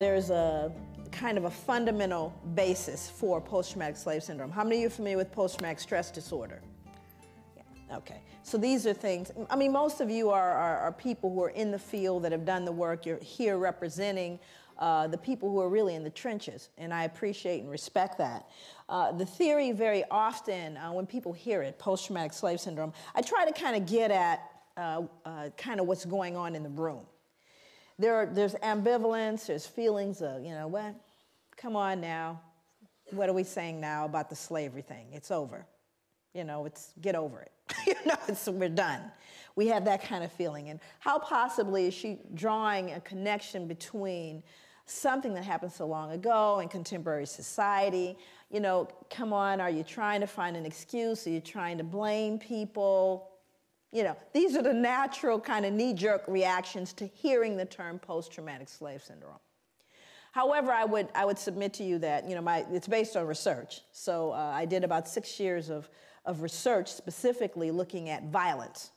There's a kind of a fundamental basis for post-traumatic slave syndrome. How many of you are familiar with post-traumatic stress disorder? Yeah. Okay. So these are things, I mean, most of you are, are, are people who are in the field that have done the work. You're here representing uh, the people who are really in the trenches, and I appreciate and respect that. Uh, the theory very often, uh, when people hear it, post-traumatic slave syndrome, I try to kind of get at uh, uh, kind of what's going on in the room there are, there's ambivalence, there's feelings of, you know, what? Come on now. What are we saying now about the slavery thing? It's over. You know, it's get over it. you know, it's, we're done. We have that kind of feeling. And how possibly is she drawing a connection between something that happened so long ago in contemporary society? You know, come on, are you trying to find an excuse? Are you trying to blame people? You know, these are the natural kind of knee jerk reactions to hearing the term post traumatic slave syndrome. However, I would, I would submit to you that, you know, my, it's based on research. So uh, I did about six years of, of research specifically looking at violence.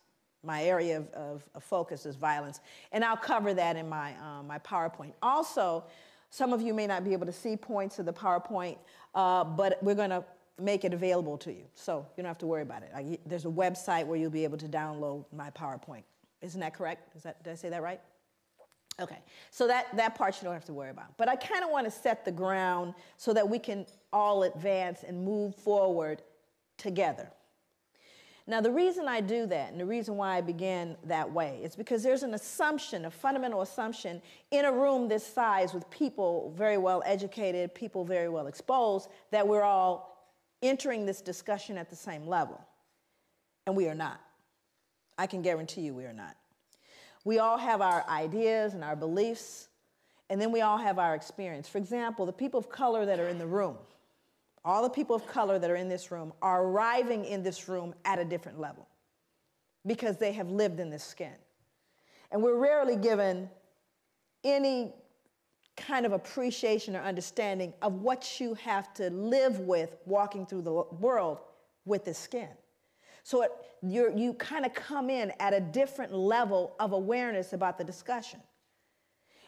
My area of, of, of focus is violence. And I'll cover that in my, um, my PowerPoint. Also, some of you may not be able to see points of the PowerPoint, uh, but we're going to make it available to you. So you don't have to worry about it. I, there's a website where you'll be able to download my PowerPoint. Isn't that correct? Is that, did I say that right? Okay, so that, that part you don't have to worry about. But I kind of want to set the ground so that we can all advance and move forward together. Now, the reason I do that and the reason why I began that way is because there's an assumption, a fundamental assumption in a room this size with people very well educated, people very well exposed, that we're all entering this discussion at the same level. And we are not. I can guarantee you we are not. We all have our ideas and our beliefs, and then we all have our experience. For example, the people of color that are in the room, all the people of color that are in this room are arriving in this room at a different level because they have lived in this skin. And we're rarely given any kind of appreciation or understanding of what you have to live with walking through the world with this skin. So it, you kind of come in at a different level of awareness about the discussion.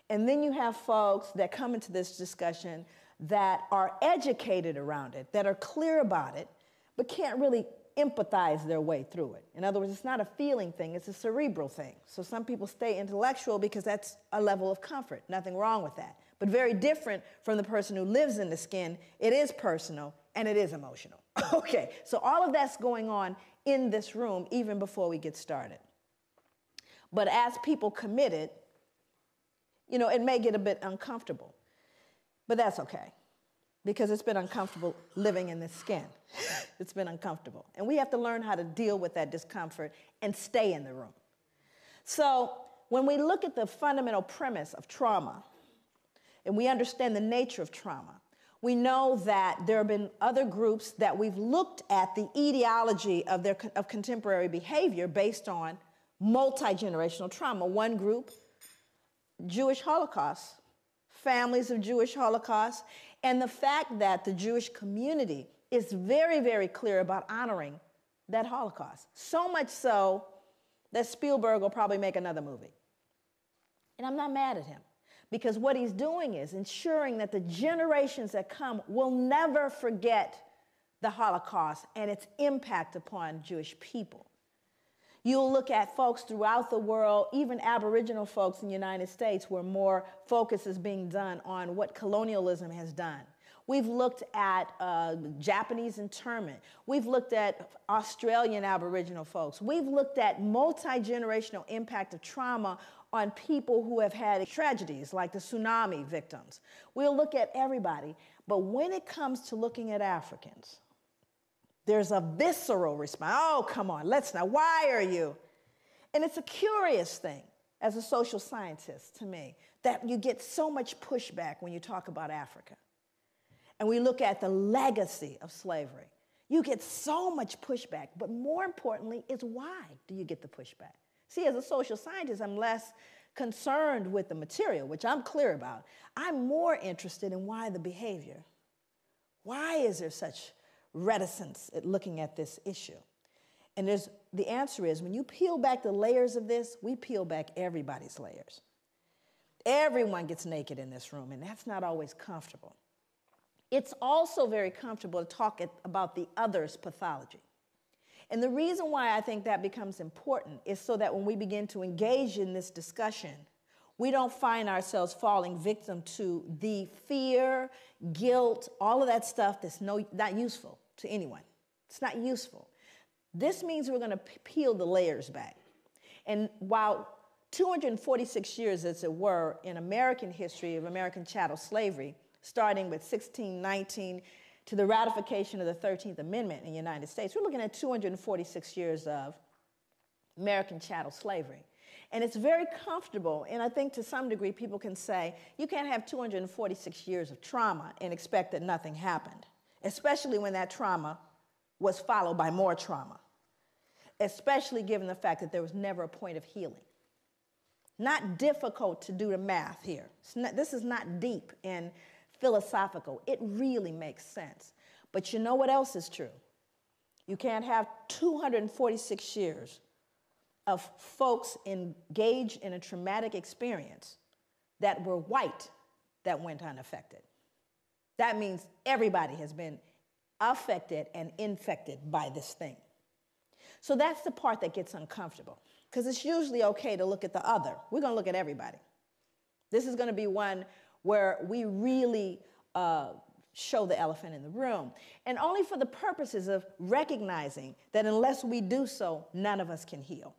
And then you have folks that come into this discussion that are educated around it, that are clear about it, but can't really empathize their way through it. In other words, it's not a feeling thing, it's a cerebral thing. So some people stay intellectual because that's a level of comfort. Nothing wrong with that. But very different from the person who lives in the skin. It is personal and it is emotional. okay, so all of that's going on in this room even before we get started. But as people committed, you know, it may get a bit uncomfortable. But that's okay because it's been uncomfortable living in this skin. it's been uncomfortable. And we have to learn how to deal with that discomfort and stay in the room. So, when we look at the fundamental premise of trauma and we understand the nature of trauma, we know that there have been other groups that we've looked at the etiology of their of contemporary behavior based on multi-generational trauma. One group, Jewish Holocaust, families of Jewish Holocaust, and the fact that the Jewish community is very, very clear about honoring that Holocaust. So much so that Spielberg will probably make another movie. And I'm not mad at him because what he's doing is ensuring that the generations that come will never forget the Holocaust and its impact upon Jewish people. You'll look at folks throughout the world, even Aboriginal folks in the United States, where more focus is being done on what colonialism has done. We've looked at uh, Japanese internment. We've looked at Australian Aboriginal folks. We've looked at multi generational impact of trauma on people who have had tragedies like the tsunami victims. We'll look at everybody. But when it comes to looking at Africans, there's a visceral response. Oh, come on, let's not. Why are you? And it's a curious thing as a social scientist to me that you get so much pushback when you talk about Africa. And we look at the legacy of slavery. You get so much pushback, but more importantly, is why do you get the pushback? See, as a social scientist, I'm less concerned with the material, which I'm clear about. I'm more interested in why the behavior. Why is there such reticence at looking at this issue? And there's, the answer is when you peel back the layers of this, we peel back everybody's layers. Everyone gets naked in this room, and that's not always comfortable. It's also very comfortable to talk about the other's pathology. And the reason why I think that becomes important is so that when we begin to engage in this discussion, we don't find ourselves falling victim to the fear, guilt, all of that stuff that's no, not useful to anyone. It's not useful. This means we're going to peel the layers back. And while 246 years, as it were, in American history of American chattel slavery, starting with 1619 to the ratification of the 13th Amendment in the United States, we're looking at 246 years of American chattel slavery. And it's very comfortable, and I think to some degree people can say, you can't have 246 years of trauma and expect that nothing happened, especially when that trauma was followed by more trauma, especially given the fact that there was never a point of healing. Not difficult to do the math here. Not, this is not deep and philosophical. It really makes sense. But you know what else is true? You can't have 246 years of folks engaged in a traumatic experience that were white that went unaffected. That means everybody has been affected and infected by this thing. So that's the part that gets uncomfortable because it's usually okay to look at the other. We're going to look at everybody. This is going to be one where we really uh, show the elephant in the room, and only for the purposes of recognizing that unless we do so, none of us can heal.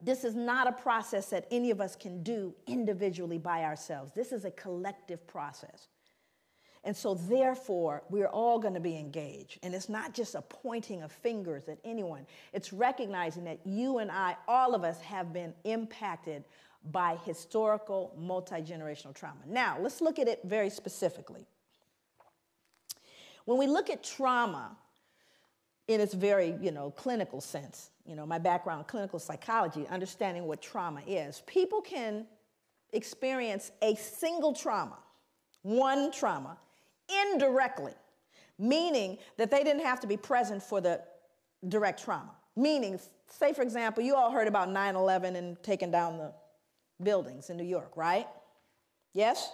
This is not a process that any of us can do individually by ourselves. This is a collective process. And so, therefore, we're all going to be engaged. And it's not just a pointing of fingers at anyone, it's recognizing that you and I, all of us, have been impacted by historical multi generational trauma. Now, let's look at it very specifically. When we look at trauma in its very, you know, clinical sense, you know, my background, clinical psychology, understanding what trauma is, people can experience a single trauma, one trauma, indirectly, meaning that they didn't have to be present for the direct trauma. Meaning, say for example, you all heard about 9 11 and taking down the buildings in New York, right? Yes?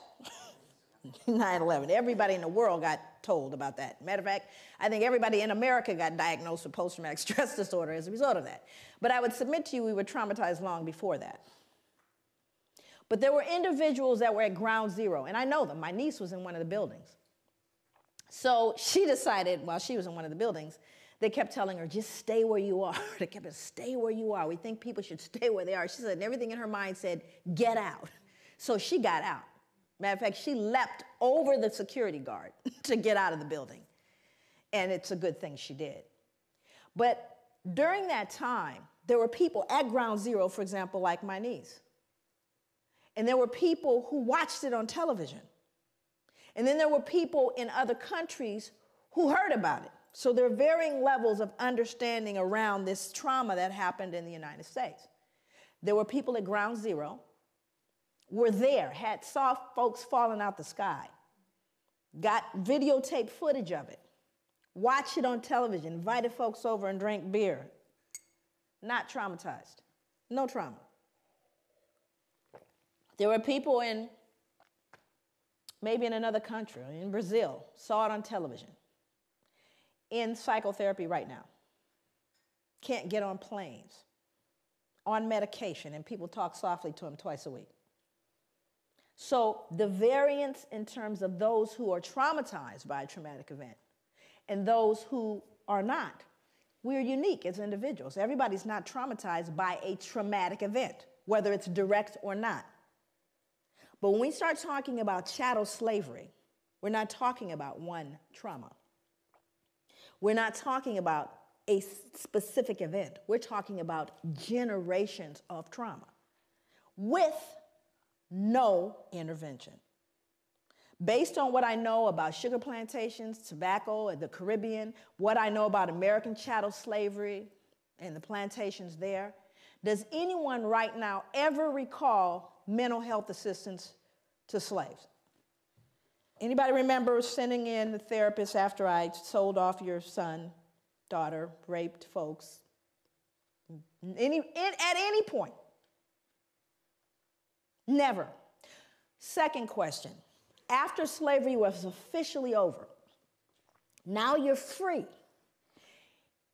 9 11. Everybody in the world got told about that. Matter of fact, I think everybody in America got diagnosed with post traumatic stress disorder as a result of that. But I would submit to you, we were traumatized long before that. But there were individuals that were at ground zero, and I know them. My niece was in one of the buildings. So she decided, while she was in one of the buildings, they kept telling her, just stay where you are. they kept saying, stay where you are. We think people should stay where they are. She said, and everything in her mind said, get out. So she got out. Matter of fact, she leapt over the security guard to get out of the building. And it's a good thing she did. But during that time, there were people at ground zero, for example, like my niece. And there were people who watched it on television. And then there were people in other countries who heard about it. So there are varying levels of understanding around this trauma that happened in the United States. There were people at ground zero were there, had saw folks falling out the sky, got videotape footage of it, watched it on television, invited folks over and drank beer. Not traumatized. No trauma. There were people in maybe in another country, in Brazil, saw it on television, in psychotherapy right now. Can't get on planes, on medication, and people talk softly to him twice a week. So the variance in terms of those who are traumatized by a traumatic event and those who are not, we're unique as individuals. Everybody's not traumatized by a traumatic event, whether it's direct or not. But when we start talking about chattel slavery, we're not talking about one trauma. We're not talking about a specific event. We're talking about generations of trauma with no intervention. Based on what I know about sugar plantations, tobacco, and the Caribbean, what I know about American chattel slavery and the plantations there, does anyone right now ever recall mental health assistance to slaves? Anybody remember sending in the therapist after I sold off your son, daughter, raped folks? Any, at any point, Never. Second question after slavery was officially over, now you're free.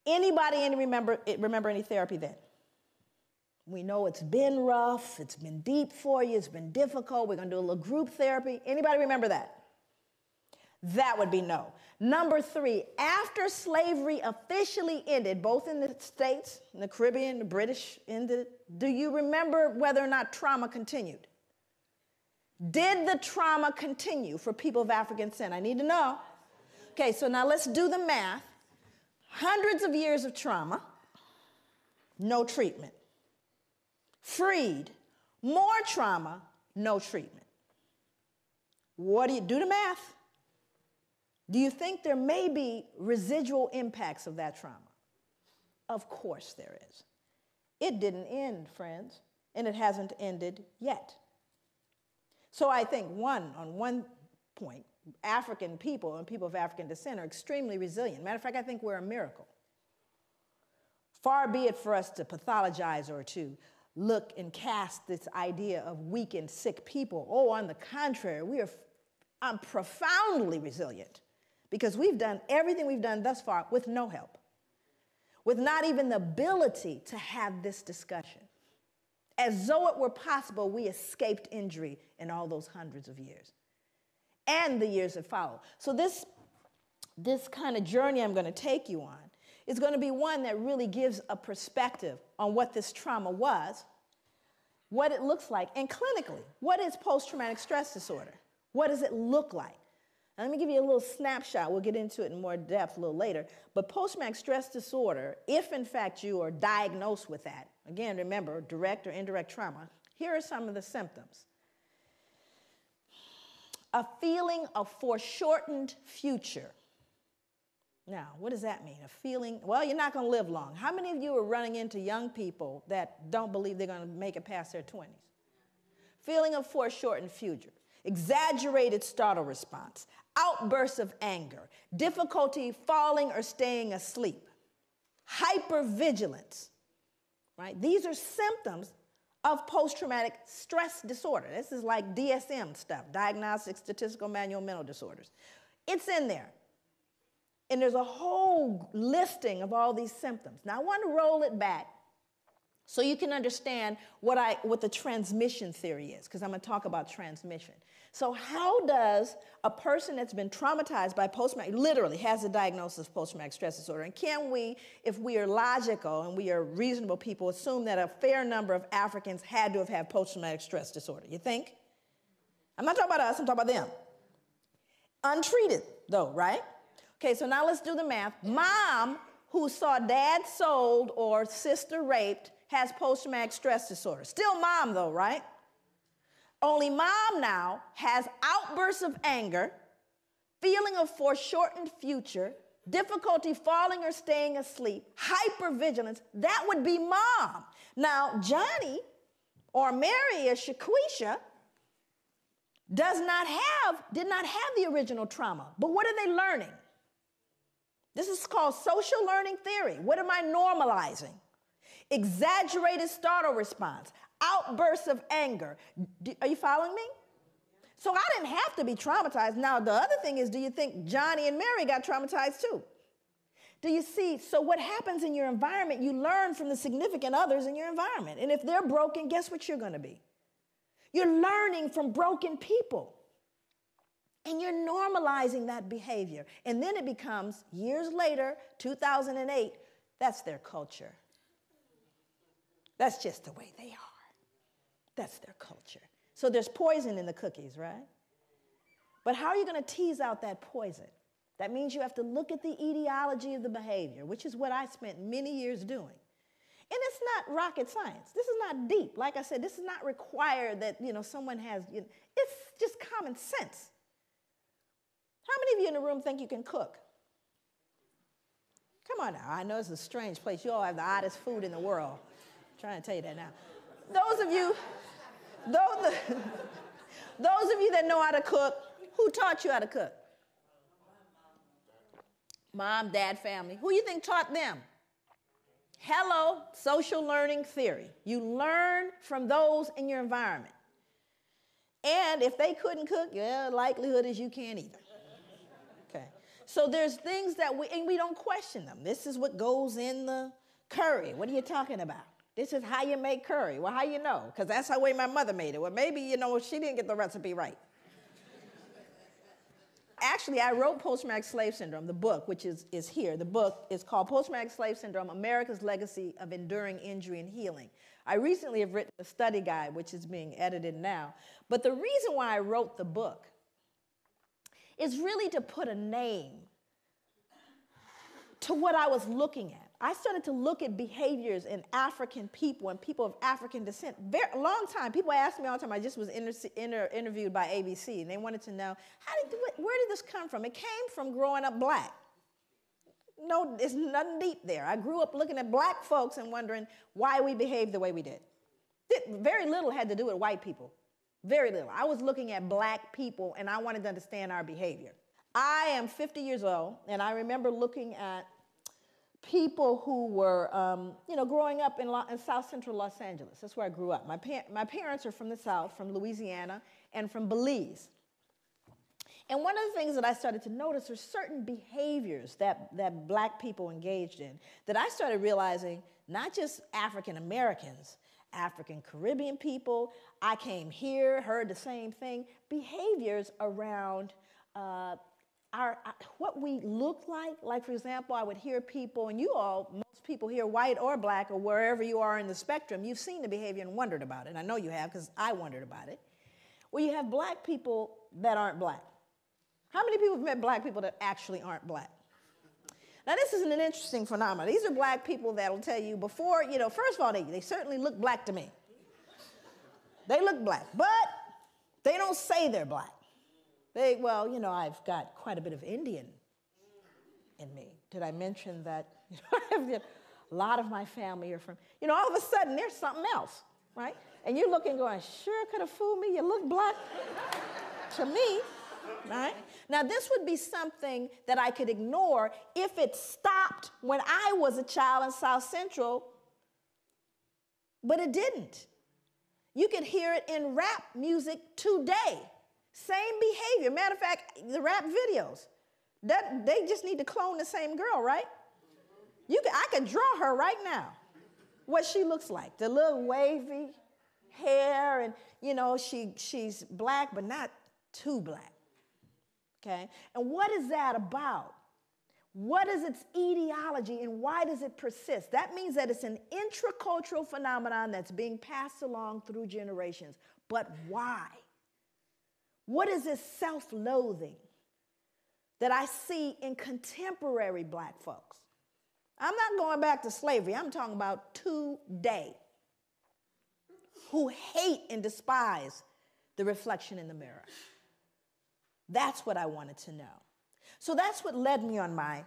Anybody any remember, eh, remember any therapy then? We know it's been rough, it's been deep for you, it's been difficult. We're going to do a little group therapy. Anybody remember that? That would be no. Number three, after slavery officially ended, both in the States, in the Caribbean, the British ended, do you remember whether or not trauma continued? Did the trauma continue for people of African descent? I need to know. Okay, so now let's do the math. Hundreds of years of trauma, no treatment. Freed, more trauma, no treatment. What do you do the math? Do you think there may be residual impacts of that trauma? Of course there is. It didn't end, friends, and it hasn't ended yet. So I think, one, on one point, African people and people of African descent are extremely resilient. Matter of fact, I think we're a miracle. Far be it for us to pathologize or to look and cast this idea of weak and sick people. Oh, on the contrary, we are I'm profoundly resilient because we've done everything we've done thus far with no help, with not even the ability to have this discussion. As though it were possible, we escaped injury in all those hundreds of years and the years that follow. So, this, this kind of journey I'm going to take you on is going to be one that really gives a perspective on what this trauma was, what it looks like, and clinically, what is post traumatic stress disorder? What does it look like? Let me give you a little snapshot. We'll get into it in more depth a little later. But post traumatic stress disorder, if in fact you are diagnosed with that, again, remember, direct or indirect trauma, here are some of the symptoms a feeling of foreshortened future. Now, what does that mean? A feeling, well, you're not going to live long. How many of you are running into young people that don't believe they're going to make it past their 20s? Feeling of foreshortened future, exaggerated startle response, outbursts of anger, difficulty falling or staying asleep, hypervigilance, right? These are symptoms of post traumatic stress disorder. This is like DSM stuff, Diagnostic Statistical Manual Mental Disorders. It's in there. And there's a whole listing of all these symptoms. Now, I want to roll it back so you can understand what, I, what the transmission theory is, because I'm going to talk about transmission. So, how does a person that's been traumatized by post traumatic, literally has a diagnosis of post traumatic stress disorder, and can we, if we are logical and we are reasonable people, assume that a fair number of Africans had to have had post traumatic stress disorder? You think? I'm not talking about us, I'm talking about them. Untreated, though, right? Okay, so now let's do the math. Mom, who saw dad sold or sister raped, has post traumatic stress disorder. Still mom, though, right? Only mom now has outbursts of anger, feeling of foreshortened future, difficulty falling or staying asleep, hypervigilance. That would be mom. Now, Johnny or Mary or Shaquisha does not have, did not have the original trauma. But what are they learning? This is called social learning theory. What am I normalizing? Exaggerated startle response outbursts of anger. Do, are you following me? So I didn't have to be traumatized. Now, the other thing is, do you think Johnny and Mary got traumatized too? Do you see? So, what happens in your environment, you learn from the significant others in your environment. And if they're broken, guess what you're going to be? You're learning from broken people. And you're normalizing that behavior. And then it becomes, years later, 2008, that's their culture. That's just the way they are. That's their culture. So there's poison in the cookies, right? But how are you going to tease out that poison? That means you have to look at the etiology of the behavior, which is what I spent many years doing. And it's not rocket science. This is not deep. Like I said, this is not required that you know someone has. You know, it's just common sense. How many of you in the room think you can cook? Come on now. I know it's a strange place. You all have the oddest food in the world. Trying to tell you that now. Those of you those, those of you that know how to cook, who taught you how to cook? Mom, dad, family. Who you think taught them? Hello, social learning theory. You learn from those in your environment. And if they couldn't cook, yeah, likelihood is you can't either. Okay. So there's things that we, and we don't question them. This is what goes in the curry. What are you talking about? This is how you make curry. Well, how you know? Because that's the way my mother made it. Well, maybe, you know, she didn't get the recipe right. Actually, I wrote Post-Traumatic Slave Syndrome, the book, which is, is here. The book is called Post-Traumatic Slave Syndrome, America's Legacy of Enduring Injury and Healing. I recently have written a study guide, which is being edited now. But the reason why I wrote the book is really to put a name to what I was looking at. I started to look at behaviors in African people and people of African descent. Very, long time, people ask me all the time. I just was inter, inter, interviewed by ABC, and they wanted to know how did where did this come from? It came from growing up black. No, there's nothing deep there. I grew up looking at black folks and wondering why we behaved the way we did. Very little had to do with white people. Very little. I was looking at black people and I wanted to understand our behavior. I am 50 years old, and I remember looking at people who were, um, you know, growing up in, in, South Central Los Angeles. That's where I grew up. My, pa my parents are from the South, from Louisiana, and from Belize. And one of the things that I started to notice are certain behaviors that, that black people engaged in that I started realizing not just African Americans, African Caribbean people, I came here, heard the same thing, behaviors around uh, our, uh, what we look like. Like, for example, I would hear people, and you all, most people here, white or black, or wherever you are in the spectrum, you've seen the behavior and wondered about it. I know you have because I wondered about it. Well, you have black people that aren't black. How many people have met black people that actually aren't black? Now, this isn't an interesting phenomenon. These are black people that'll tell you before, you know, first of all, they, they certainly look black to me. They look black, but they don't say they're black. They, well, you know, I've got quite a bit of Indian in me. Did I mention that? You know, a lot of my family are from, you know, all of a sudden there's something else, right? And you're looking going, sure could have fooled me. You look black to me, right? Now, this would be something that I could ignore if it stopped when I was a child in South Central, but it didn't. You could hear it in rap music today. Same behavior. Matter of fact, the rap videos, that they just need to clone the same girl, right? You can, I could draw her right now. What she looks like. The little wavy hair, and you know, she she's black, but not too black. Okay? And what is that about? What is its etiology and why does it persist? That means that it's an intracultural phenomenon that's being passed along through generations. But why? What is this self loathing that I see in contemporary black folks? I'm not going back to slavery, I'm talking about today, who hate and despise the reflection in the mirror. That's what I wanted to know. So that's what led me on my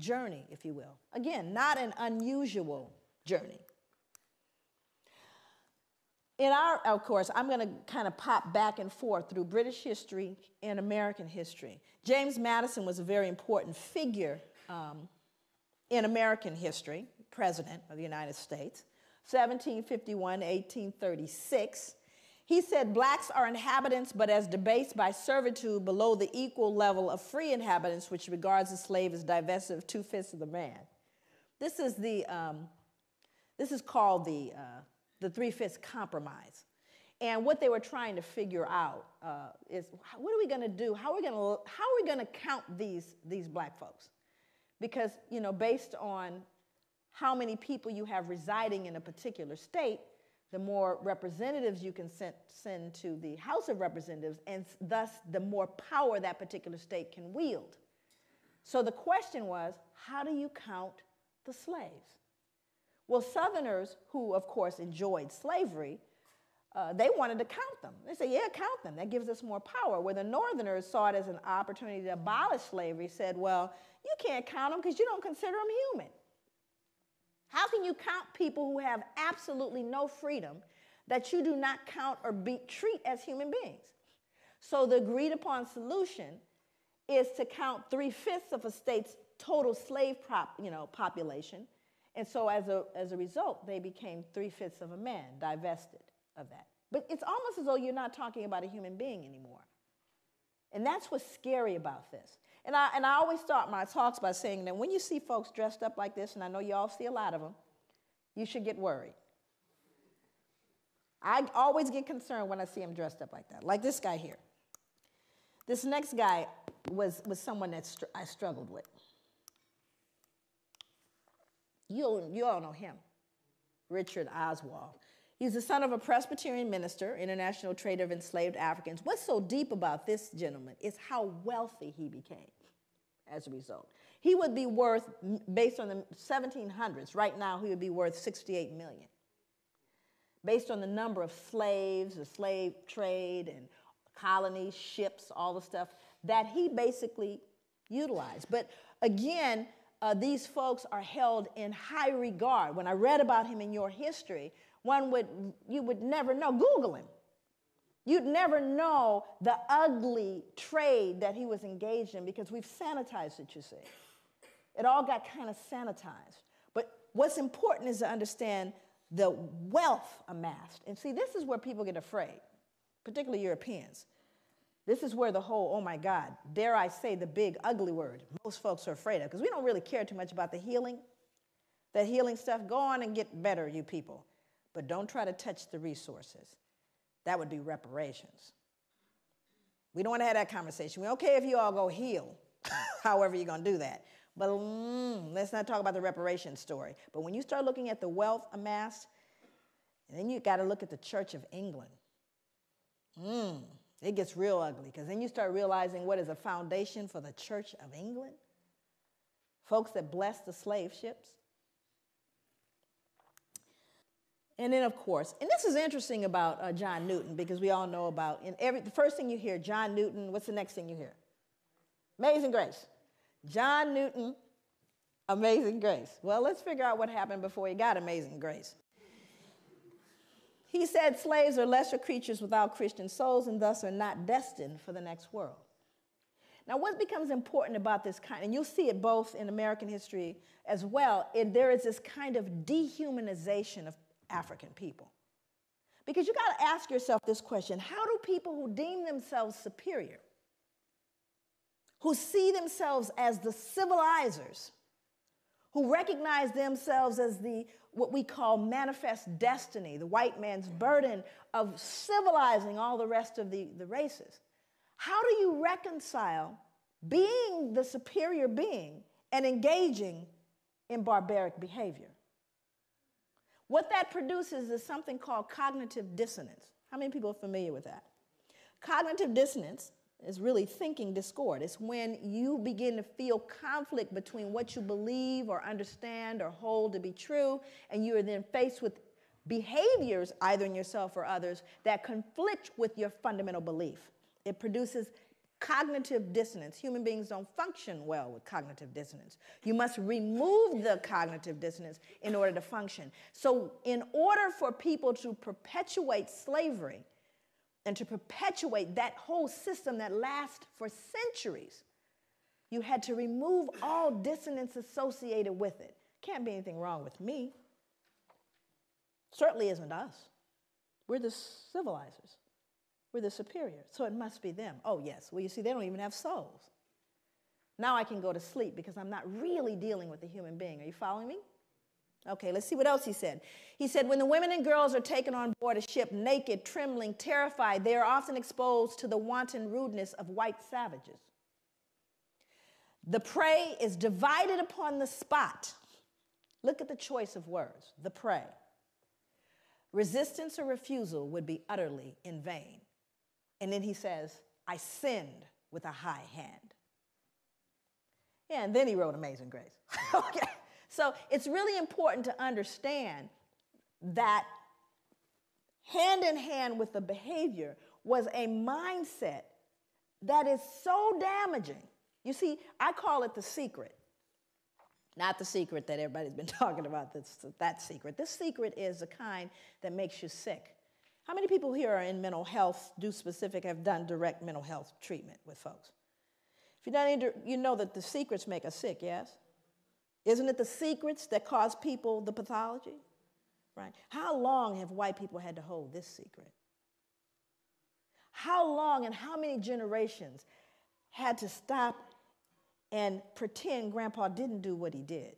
journey, if you will. Again, not an unusual journey in our, of course, I'm going to kind of pop back and forth through British history and American history. James Madison was a very important figure um, in American history, President of the United States, 1751 1836. He said, Blacks are inhabitants, but as debased by servitude below the equal level of free inhabitants, which regards the slave as divested of two fifths of the man. This is, the, um, this is called the uh, the Three Fifths Compromise. And what they were trying to figure out uh, is what are we going to do? How are we going to how are we going to count these these black folks? Because you know, based on how many people you have residing in a particular state, the more representatives you can send, send to the House of Representatives, and thus the more power that particular state can wield. So the question was, how do you count the slaves? Well, Southerners, who of course enjoyed slavery, uh, they wanted to count them. They said, yeah, count them. That gives us more power. Where the Northerners saw it as an opportunity to abolish slavery, said, well, you can't count them because you don't consider them human. How can you count people who have absolutely no freedom that you do not count or be, treat as human beings? So the agreed upon solution is to count three fifths of a state's total slave prop, you know, population and so as a, as a result, they became three fifths of a man, divested of that. But it's almost as though you're not talking about a human being anymore. And that's what's scary about this. And I, and I always start my talks by saying that when you see folks dressed up like this, and I know you all see a lot of them, you should get worried. I always get concerned when I see them dressed up like that, like this guy here. This next guy was, was someone that str- I struggled with. You, you all know him, Richard Oswald. He's the son of a Presbyterian minister, international trader of enslaved Africans. What's so deep about this gentleman is how wealthy he became as a result. He would be worth, based on the 1700s, right now, he would be worth 68 million. Based on the number of slaves, the slave trade, and colonies, ships, all the stuff that he basically utilized. But again, uh, these folks are held in high regard. When I read about him in your history, one would, you would never know. Google him. You'd never know the ugly trade that he was engaged in because we've sanitized it, you see. It all got kind of sanitized. But what's important is to understand the wealth amassed. And see, this is where people get afraid, particularly Europeans. This is where the whole, oh my God, dare I say the big ugly word, most folks are afraid of, because we don't really care too much about the healing. That healing stuff, go on and get better, you people but don't try to touch the resources. That would be reparations. We don't want to have that conversation. We're okay if you all go heal, however you're going to do that. But mm, let's not talk about the reparation story. But when you start looking at the wealth amassed, then you got to look at the Church of England. Mm, it gets real ugly because then you start realizing what is a foundation for the Church of England. Folks that blessed the slave ships, And then, of course, and this is interesting about uh, John Newton because we all know about in every the first thing you hear, John Newton. What's the next thing you hear? Amazing Grace. John Newton, Amazing Grace. Well, let's figure out what happened before he got Amazing Grace. He said slaves are lesser creatures without Christian souls and thus are not destined for the next world. Now, what becomes important about this kind, and you'll see it both in American history as well, there is this kind of dehumanization of African people. Because you got to ask yourself this question how do people who deem themselves superior, who see themselves as the civilizers, who recognize themselves as the what we call manifest destiny, the white man's burden of civilizing all the rest of the, the races. How do you reconcile being the superior being and engaging in barbaric behavior? What that produces is something called cognitive dissonance. How many people are familiar with that? Cognitive dissonance is really thinking discord. It's when you begin to feel conflict between what you believe or understand or hold to be true, and you are then faced with behaviors, either in yourself or others, that conflict with your fundamental belief. It produces cognitive dissonance. Human beings don't function well with cognitive dissonance. You must remove the cognitive dissonance in order to function. So, in order for people to perpetuate slavery and to perpetuate that whole system that lasts for centuries, you had to remove all dissonance associated with it. Can't be anything wrong with me. Certainly isn't us. We're the civilizers. We're the superior, so it must be them. Oh, yes. Well, you see, they don't even have souls. Now I can go to sleep because I'm not really dealing with a human being. Are you following me? Okay, let's see what else he said. He said, When the women and girls are taken on board a ship naked, trembling, terrified, they are often exposed to the wanton rudeness of white savages. The prey is divided upon the spot. Look at the choice of words the prey. Resistance or refusal would be utterly in vain. And then he says, I sinned with a high hand. Yeah, and then he wrote Amazing Grace. okay. So it's really important to understand that hand in hand with the behavior was a mindset that is so damaging. You see, I call it the secret. Not the secret that everybody's been talking about, that secret. This secret is the kind that makes you sick. How many people here are in mental health, do specific, have done direct mental health treatment with folks? If you've done any, you know that the secrets make us sick, yes? Isn't it the secrets that cause people the pathology? Right? How long have white people had to hold this secret? How long and how many generations had to stop and pretend grandpa didn't do what he did?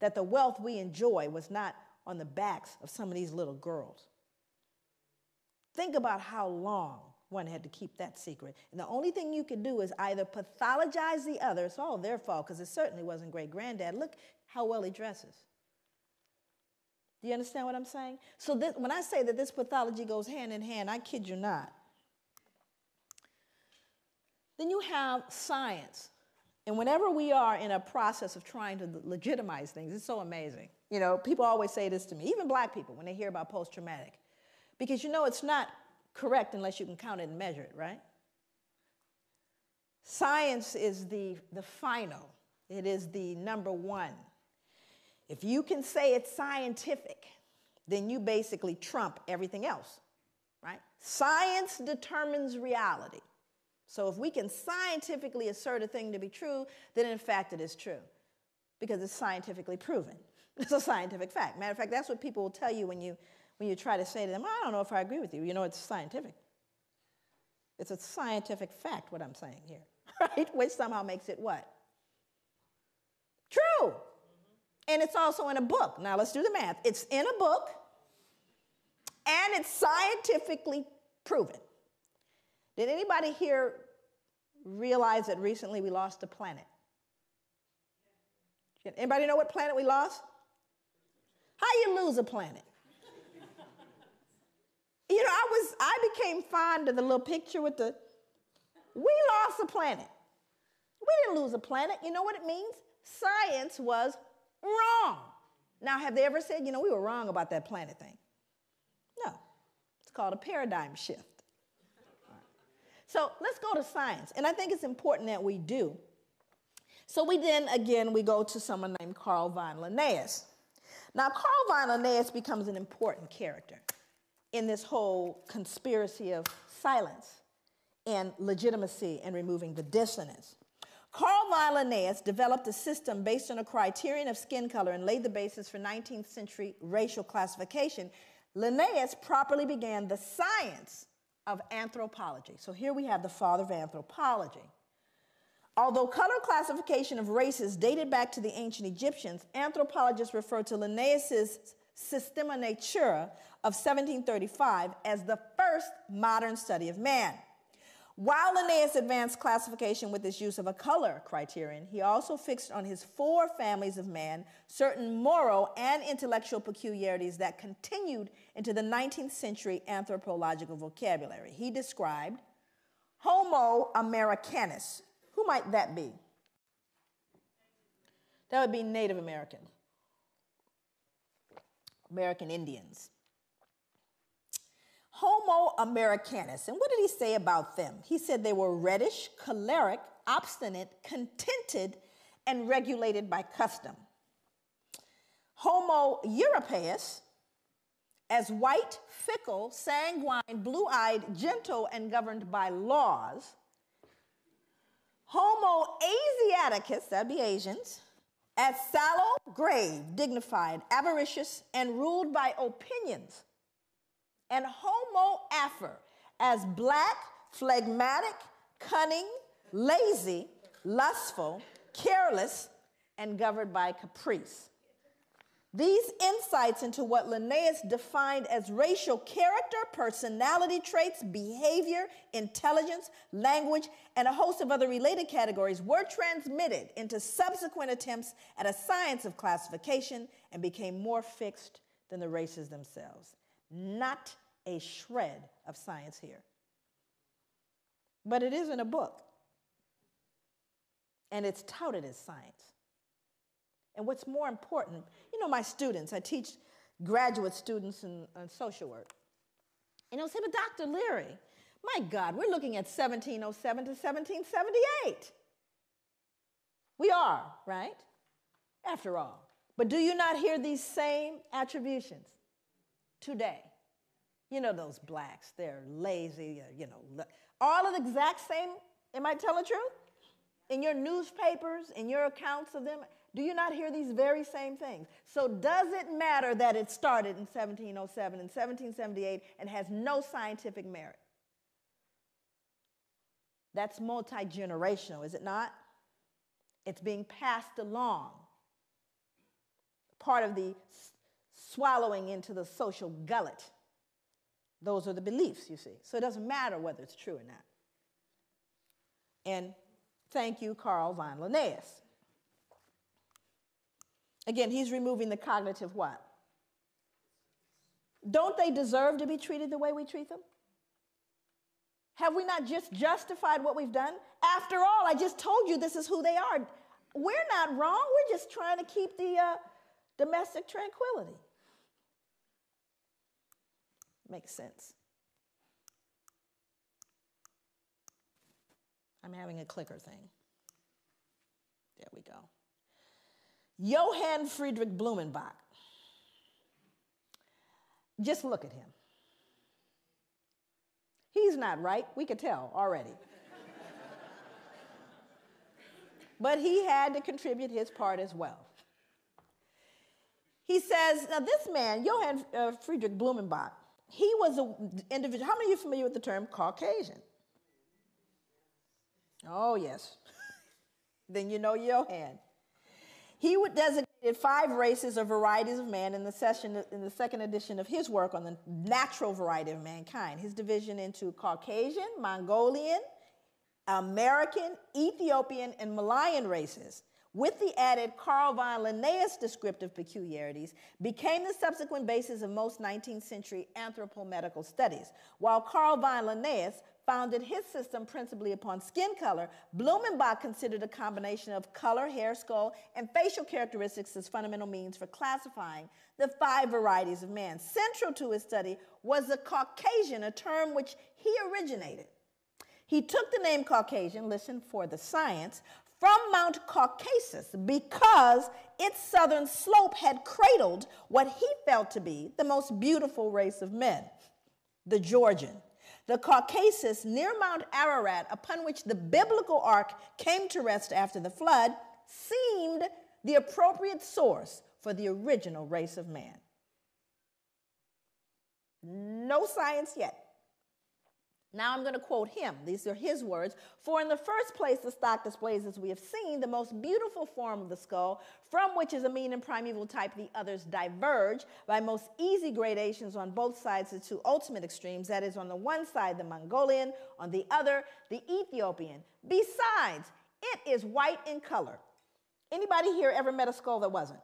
That the wealth we enjoy was not on the backs of some of these little girls. Think about how long one had to keep that secret. And the only thing you could do is either pathologize the other, it's all their fault because it certainly wasn't great granddad. Look how well he dresses. Do you understand what I'm saying? So this, when I say that this pathology goes hand in hand, I kid you not. Then you have science. And whenever we are in a process of trying to legitimize things, it's so amazing. You know, people always say this to me, even black people, when they hear about post traumatic. Because you know it's not correct unless you can count it and measure it, right? Science is the, the final, it is the number one. If you can say it's scientific, then you basically trump everything else, right? Science determines reality. So if we can scientifically assert a thing to be true, then in fact it is true because it's scientifically proven. It's a scientific fact. Matter of fact, that's what people will tell you when you when you try to say to them, I don't know if I agree with you. You know, it's scientific. It's a scientific fact, what I'm saying here, right? Which somehow makes it what? True. And it's also in a book. Now let's do the math. It's in a book and it's scientifically proven. Did anybody here realize that recently we lost a planet? Anybody know what planet we lost? How you lose a planet? You know, I was I became fond of the little picture with the we lost a planet. We didn't lose a planet. You know what it means? Science was wrong. Now, have they ever said, you know, we were wrong about that planet thing? No. It's called a paradigm shift. So let's go to science. And I think it's important that we do. So we then, again, we go to someone named Carl von Linnaeus. Now, Carl von Linnaeus becomes an important character in this whole conspiracy of silence and legitimacy and removing the dissonance. Carl von Linnaeus developed a system based on a criterion of skin color and laid the basis for 19th century racial classification. Linnaeus properly began the science of anthropology. So here we have the father of anthropology. Although color classification of races dated back to the ancient Egyptians, anthropologists refer to Linnaeus's Systema Naturae of 1735 as the first modern study of man. While Linnaeus advanced classification with his use of a color criterion, he also fixed on his four families of man certain moral and intellectual peculiarities that continued into the 19th century anthropological vocabulary. He described Homo Americanus, who might that be? That would be Native American, American Indians. Homo Americanus. And what did he say about them? He said they were reddish, choleric, obstinate, contented, and regulated by custom. Homo Europaeus, as white, fickle, sanguine, blue eyed, gentle, and governed by laws. Homo Asiaticus, that'd be Asians, as sallow, grave, dignified, avaricious, and ruled by opinions. And Homo afer, as black, phlegmatic, cunning, lazy, lustful, careless, and governed by caprice. These insights into what Linnaeus defined as racial character, personality traits, behavior, intelligence, language, and a host of other related categories were transmitted into subsequent attempts at a science of classification and became more fixed than the races themselves. Not a shred of science here. But it is in a book, and it's touted as science. And what's more important, you know, my students, I teach graduate students in, in social work. And they'll say, but Dr. Leary, my God, we're looking at 1707 to 1778. We are, right? After all. But do you not hear these same attributions today? You know, those blacks, they're lazy, uh, you know, all of the exact same, am I telling the truth? In your newspapers, in your accounts of them, do you not hear these very same things? So, does it matter that it started in 1707 and 1778 and has no scientific merit? That's multi generational, is it not? It's being passed along. Part of the swallowing into the social gullet. Those are the beliefs, you see. So it doesn't matter whether it's true or not. And thank you, Carl von Linnaeus. Again, he's removing the cognitive what? Don't they deserve to be treated the way we treat them? Have we not just justified what we've done? After all, I just told you this is who they are. We're not wrong. We're just trying to keep the uh, domestic tranquility. Makes sense. I'm having a clicker thing. There we go. Johann Friedrich Blumenbach. Just look at him. He's not right. We could tell already. but he had to contribute his part as well. He says, now this man, Johann uh, Friedrich Blumenbach, he was an individual. How many of you familiar with the term Caucasian? Oh, yes. then you know Johann. He would designated five races or varieties of man in the, session, in the second edition of his work on the natural variety of mankind. His division into Caucasian, Mongolian, American, Ethiopian, and Malayan races with the added Carl von Linnaeus descriptive peculiarities, became the subsequent basis of most 19th century anthropomedical studies. While Carl von Linnaeus founded his system principally upon skin color, Blumenbach considered a combination of color, hair, skull, and facial characteristics as fundamental means for classifying the five varieties of man. Central to his study was the Caucasian, a term which he originated. He took the name Caucasian, listen for the science, from Mount Caucasus because its southern slope had cradled what he felt to be the most beautiful race of men, the Georgian. The Caucasus near Mount Ararat, upon which the biblical ark came to rest after the flood, seemed the appropriate source for the original race of man. No science yet. Now I'm going to quote him. These are his words. For in the first place, the stock displays, as we have seen, the most beautiful form of the skull, from which is a mean and primeval type, the others diverge by most easy gradations on both sides to two ultimate extremes. That is, on the one side, the Mongolian, on the other, the Ethiopian. Besides, it is white in color. Anybody here ever met a skull that wasn't?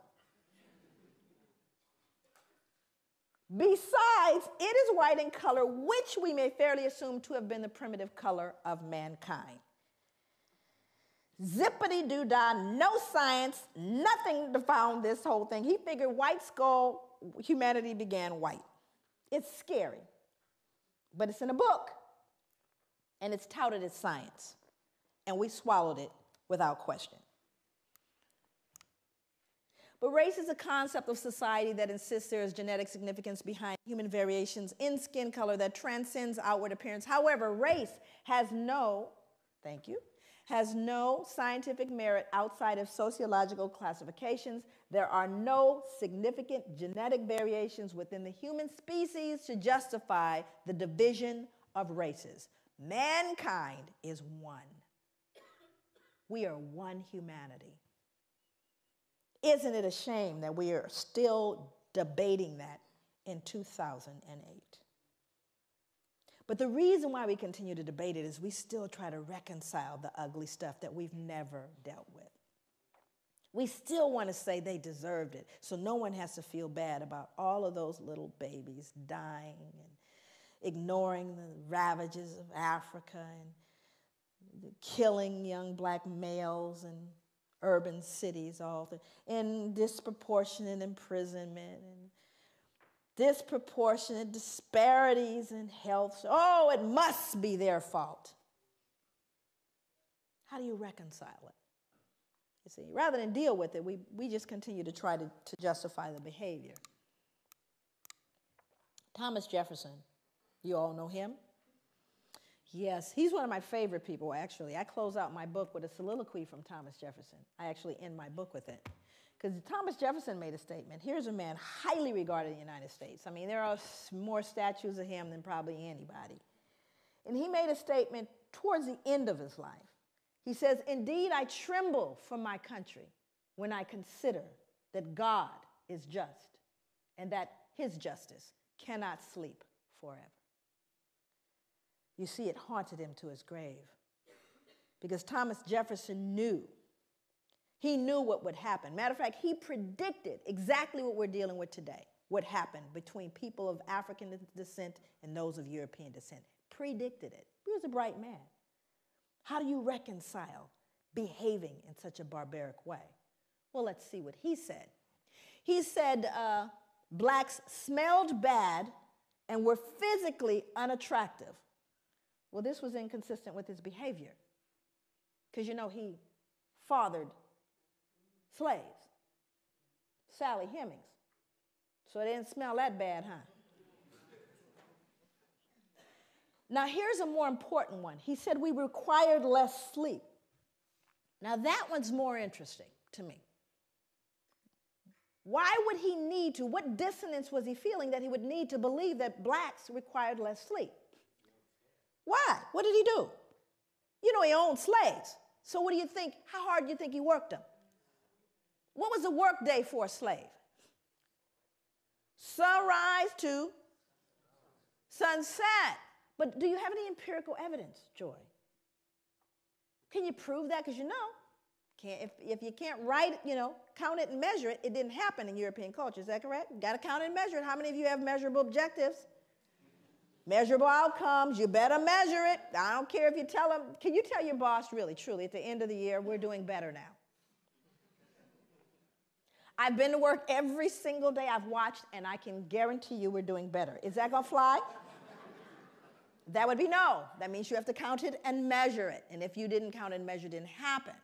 Besides, it is white in color, which we may fairly assume to have been the primitive color of mankind. Zippity doo dah, no science, nothing to found this whole thing. He figured white skull, humanity began white. It's scary, but it's in a book, and it's touted as science, and we swallowed it without question. But race is a concept of society that insists there is genetic significance behind human variations in skin color that transcends outward appearance. However, race has no, thank you, has no scientific merit outside of sociological classifications. There are no significant genetic variations within the human species to justify the division of races. Mankind is one. We are one humanity. Isn't it a shame that we are still debating that in 2008? But the reason why we continue to debate it is we still try to reconcile the ugly stuff that we've never dealt with. We still want to say they deserved it, so no one has to feel bad about all of those little babies dying and ignoring the ravages of Africa and killing young black males and urban cities, all the, and disproportionate imprisonment and disproportionate disparities in health. Oh, it must be their fault. How do you reconcile it? You see, rather than deal with it, we, we just continue to try to, to justify the behavior. Thomas Jefferson, you all know him. Yes, he's one of my favorite people, actually. I close out my book with a soliloquy from Thomas Jefferson. I actually end my book with it. Because Thomas Jefferson made a statement. Here's a man highly regarded in the United States. I mean, there are more statues of him than probably anybody. And he made a statement towards the end of his life, he says, Indeed, I tremble for my country when I consider that God is just and that his justice cannot sleep forever. You see, it haunted him to his grave because Thomas Jefferson knew. He knew what would happen. Matter of fact, he predicted exactly what we're dealing with today what happened between people of African descent and those of European descent. Predicted it. He was a bright man. How do you reconcile behaving in such a barbaric way? Well, let's see what he said. He said uh, blacks smelled bad and were physically unattractive. Well, this was inconsistent with his behavior because you know he fathered slaves, Sally Hemings. So it didn't smell that bad, huh? Now, here's a more important one. He said we required less sleep. Now, that one's more interesting to me. Why would he need to? What dissonance was he feeling that he would need to believe that blacks required less sleep? Why? What did he do? You know, he owned slaves. So, what do you think? How hard do you think he worked them? What was the work day for a slave? Sunrise to sunset. But do you have any empirical evidence, Joy? Can you prove that? Because you know, can't, if, if you can't write you know, count it and measure it, it didn't happen in European culture. Is that correct? Got to count and measure it. How many of you have measurable objectives? Measurable outcomes. You better measure it. I don't care if you tell them. Can you tell your boss, really, truly, at the end of the year, we're doing better now? I've been to work every single day I've watched, and I can guarantee you we're doing better. Is that to fly? That would be no. That means you have to count it and measure it. And if you didn't count and measure, it didn't happen.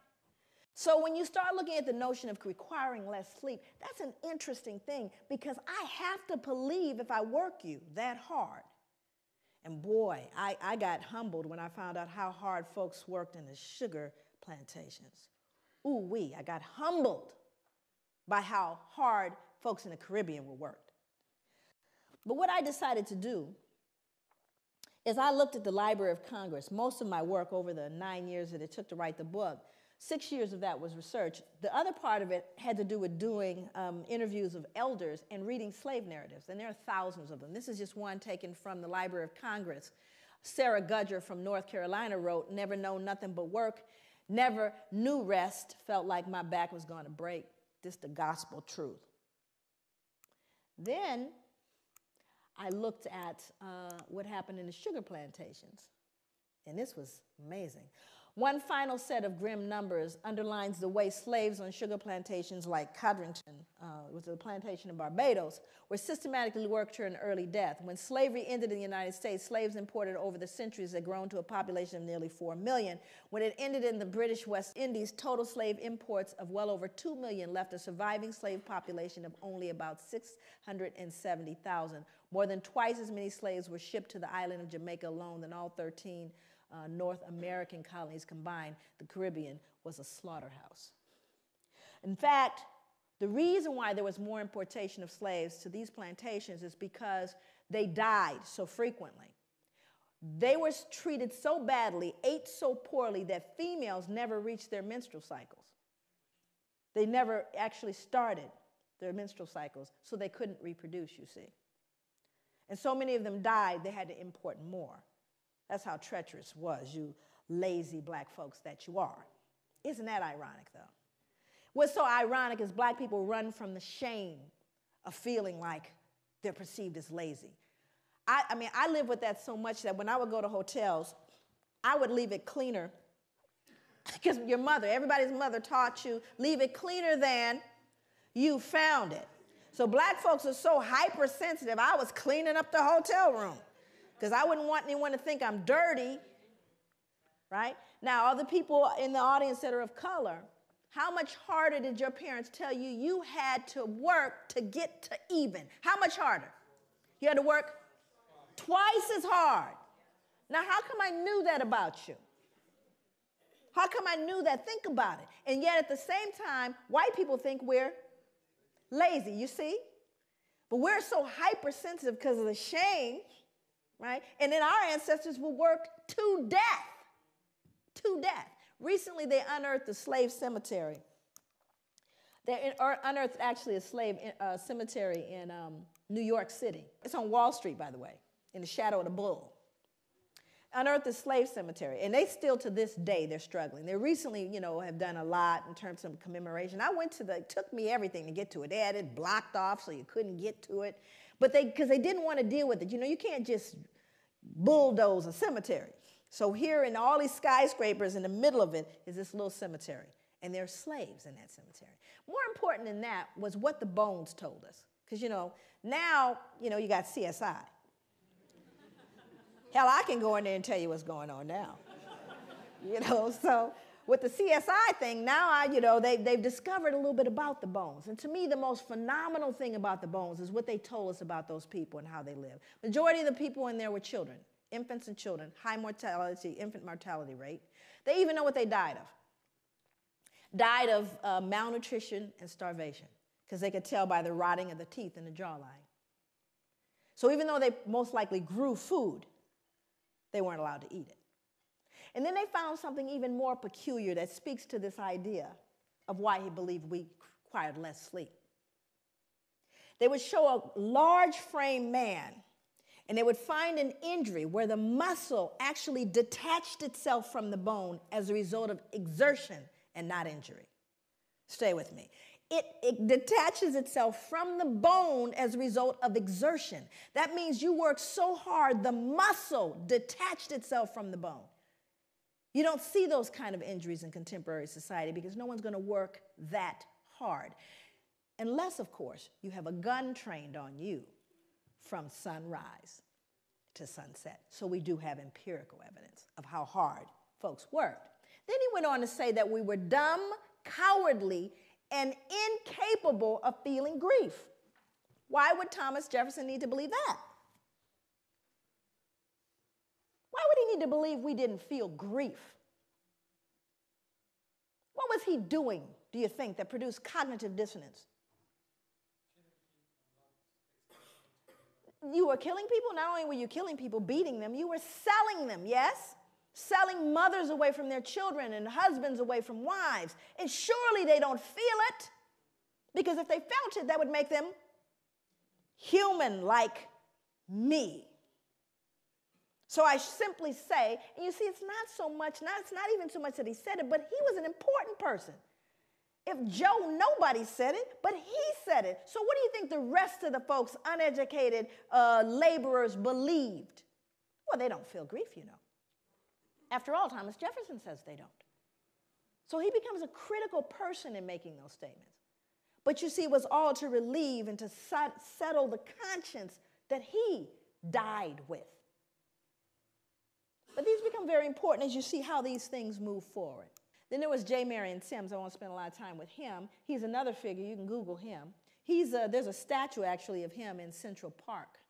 So when you start looking at the notion of requiring less sleep, that's an interesting thing because I have to believe if I work you that hard. And boy, I, I got humbled when I found out how hard folks worked in the sugar plantations. Ooh, wee, I got humbled by how hard folks in the Caribbean were worked. But what I decided to do is I looked at the Library of Congress, most of my work over the nine years that it took to write the book, six years of that was research. The other part of it had to do with doing um, interviews of elders and reading slave narratives, and there are thousands of them. This is just one taken from the Library of Congress. Sarah Gudger from North Carolina wrote, Never known nothing but work, never knew rest, felt like my back was going to break. This the gospel truth. Then I looked at uh, what happened in the sugar plantations, and this was amazing. One final set of grim numbers underlines the way slaves on sugar plantations like Codrington, uh, which was a plantation in Barbados, were systematically worked to an early death. When slavery ended in the United States, slaves imported over the centuries had grown to a population of nearly 4 million. When it ended in the British West Indies, total slave imports of well over 2 million left a surviving slave population of only about 670,000. More than twice as many slaves were shipped to the island of Jamaica alone than all 13 uh, North American colonies combined, the Caribbean was a slaughterhouse. In fact, the reason why there was more importation of slaves to these plantations is because they died so frequently. They were treated so badly, ate so poorly, that females never reached their menstrual cycles. They never actually started their menstrual cycles, so they couldn't reproduce, you see. And so many of them died, they had to import more. That's how treacherous was, you lazy black folks that you are. Isn't that ironic, though? What's so ironic is black people run from the shame of feeling like they're perceived as lazy. I, I mean, I live with that so much that when I would go to hotels, I would leave it cleaner because your mother, everybody's mother taught you, leave it cleaner than you found it. So black folks are so hypersensitive. I was cleaning up the hotel room because I wouldn't want anyone to think I'm dirty, right? Now, other people in the audience that are of color, how much harder did your parents tell you you had to work to get to even? How much harder? You had to work twice as hard. Now, how come I knew that about you? How come I knew that? Think about it. And yet, at the same time, white people think we're lazy, you see? But we're so hypersensitive because of the shame right? And then our ancestors were worked to death to death. Recently, they unearthed a slave cemetery. They unearthed actually a slave uh, cemetery in um, New York City. It's on Wall Street, by the way, in the shadow of the bull. Unearthed a slave cemetery, and they still to this day they're struggling. They recently, you know, have done a lot in terms of commemoration. I went to the, it took me everything to get to it. They had it blocked off so you couldn't get to it, but they because they didn't want to deal with it. You know, you can't just bulldoze a cemetery. So here in all these skyscrapers in the middle of it is this little cemetery. And there are slaves in that cemetery. More important than that was what the bones told us. Because, you know, now, you know, you got CSI. Hell, I can go in there and tell you what's going on now. you know, so with the CSI thing, now I, you know, they, they've discovered a little bit about the bones. And to me, the most phenomenal thing about the bones is what they told us about those people and how they live. Majority of the people in there were children, infants and children, high mortality, infant mortality rate. They even know what they died of. Died of uh, malnutrition and starvation because they could tell by the rotting of the teeth in the jawline. So even though they most likely grew food, they weren't allowed to eat it. And then they found something even more peculiar that speaks to this idea of why he believed we required less sleep. They would show a large frame man and they would find an injury where the muscle actually detached itself from the bone as a result of exertion and not injury. Stay with me. It, it, detaches itself from the bone as a result of exertion. That means you work so hard, the muscle detached itself from the bone. You don't see those kind of injuries in contemporary society because no one's going to work that hard. Unless, of course, you have a gun trained on you from sunrise to sunset. So we do have empirical evidence of how hard folks worked. Then he went on to say that we were dumb, cowardly, and incapable of feeling grief. Why would Thomas Jefferson need to believe that? Why would he need to believe we didn't feel grief? What was he doing, do you think, that produced cognitive dissonance? You were killing people. Not only were you killing people, beating them, you were selling them, yes? Selling mothers away from their children and husbands away from wives. And surely they don't feel it. Because if they felt it, that would make them human like me. So I simply say, and you see, it's not so much, not, it's not even so much that he said it, but he was an important person. If Joe, nobody said it, but he said it. So what do you think the rest of the folks, uneducated uh, laborers, believed? Well, they don't feel grief, you know. After all, Thomas Jefferson says they don't. So he becomes a critical person in making those statements. But you see, it was all to relieve and to settle the conscience that he died with. But these become very important as you see how these things move forward. Then there was J. Marion Sims. I won't spend a lot of time with him. He's another figure. You can Google him. He's a, there's a statue actually of him in Central Park.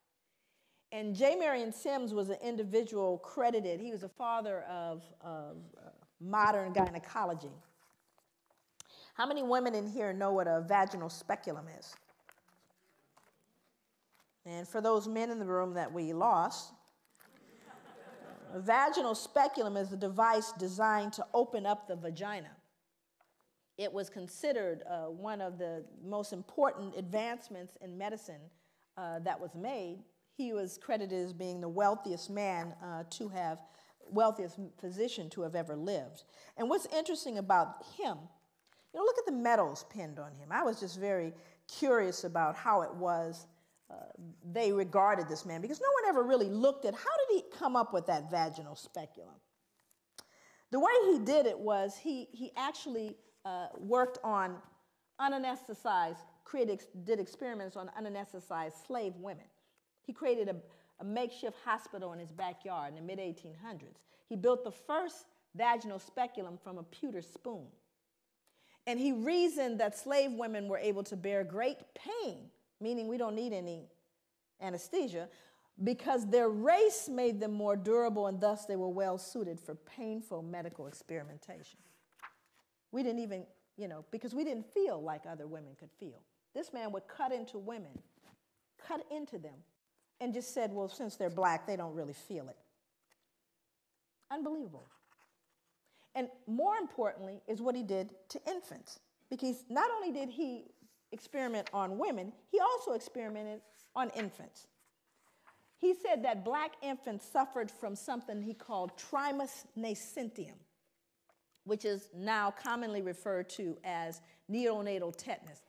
And J. Marion Sims was an individual credited. He was a father of, of uh, modern gynecology. How many women in here know what a vaginal speculum is? And for those men in the room that we lost, a vaginal speculum is a device designed to open up the vagina. It was considered uh, one of the most important advancements in medicine uh, that was made. He was credited as being the wealthiest man uh, to have, wealthiest physician to have ever lived. And what's interesting about him, you know, look at the medals pinned on him. I was just very curious about how it was they regarded this man because no one ever really looked at how did he come up with that vaginal speculum. The way he did it was he, he actually uh, worked on unanesthetized, created, did experiments on unanesthetized slave women. He created a, a makeshift hospital in his backyard in the mid 1800s. He built the first vaginal speculum from a pewter spoon. And he reasoned that slave women were able to bear great pain meaning we don't need any anesthesia, because their race made them more durable and thus they were well suited for painful medical experimentation. We didn't even, you know, because we didn't feel like other women could feel. This man would cut into women, cut into them, and just said, well, since they're black, they don't really feel it. Unbelievable. And more importantly, is what he did to infants. Because not only did he experiment on women, he also experimented on infants. He said that black infants suffered from something he called trismus nascentium, which is now commonly referred to as neonatal tetanus.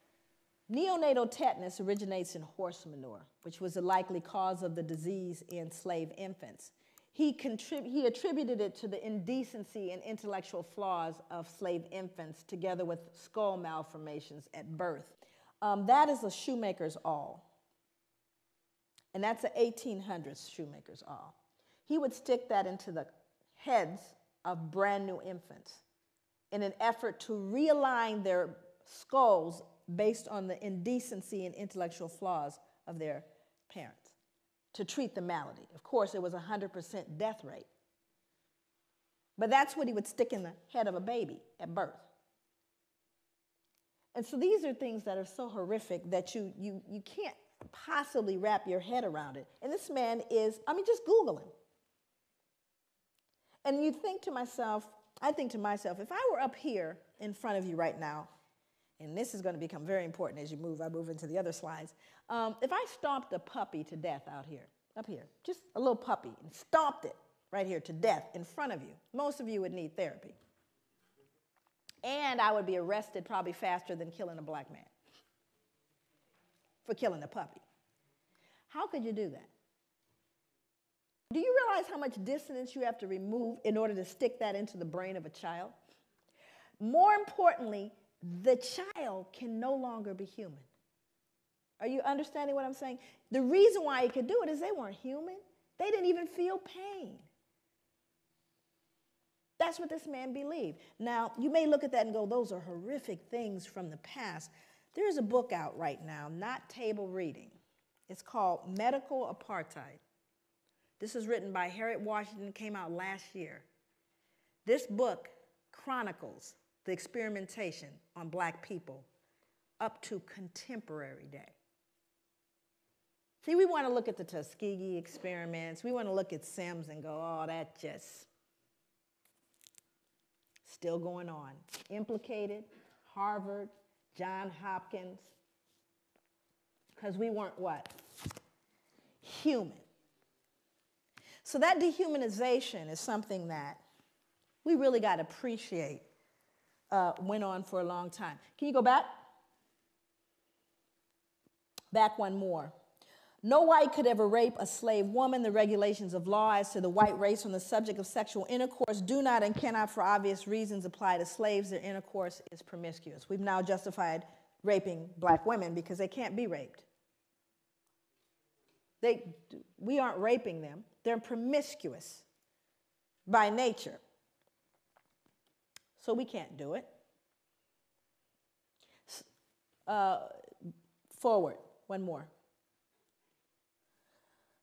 Neonatal tetanus originates in horse manure, which was a likely cause of the disease in slave infants. He, he attributed it to the indecency and intellectual flaws of slave infants, together with skull malformations at birth. Um, that is a shoemaker's awl. And that's an 1800s shoemaker's awl. He would stick that into the heads of brand new infants in an effort to realign their skulls based on the indecency and intellectual flaws of their parents to treat the malady. Of course, it was a 100% death rate. But that's what he would stick in the head of a baby at birth. And so these are things that are so horrific that you, you, you can't possibly wrap your head around it. And this man is, I mean, just Google him. And you think to myself, I think to myself, if I were up here in front of you right now, and this is going to become very important as you move, I move into the other slides. Um, if I stomped a puppy to death out here, up here, just a little puppy, and stomped it right here to death in front of you, most of you would need therapy. And I would be arrested probably faster than killing a black man for killing a puppy. How could you do that? Do you realize how much dissonance you have to remove in order to stick that into the brain of a child? More importantly, the child can no longer be human. Are you understanding what I'm saying? The reason why he could do it is they weren't human. They didn't even feel pain. That's what this man believed. Now, you may look at that and go, those are horrific things from the past. There's a book out right now, not table reading. It's called Medical Apartheid. This is written by Harriet Washington, came out last year. This book chronicles the experimentation on black people up to contemporary day. See, we want to look at the Tuskegee experiments. We want to look at Sims and go, oh, that just still going on. Implicated, Harvard, John Hopkins, because we weren't what? Human. So that dehumanization is something that we really got to appreciate uh, went on for a long time. Can you go back? Back one more. No white could ever rape a slave woman. The regulations of law as to the white race on the subject of sexual intercourse do not and cannot, for obvious reasons, apply to slaves. Their intercourse is promiscuous. We've now justified raping black women because they can't be raped. They, we aren't raping them, they're promiscuous by nature. So we can't do it. Uh, forward, one more.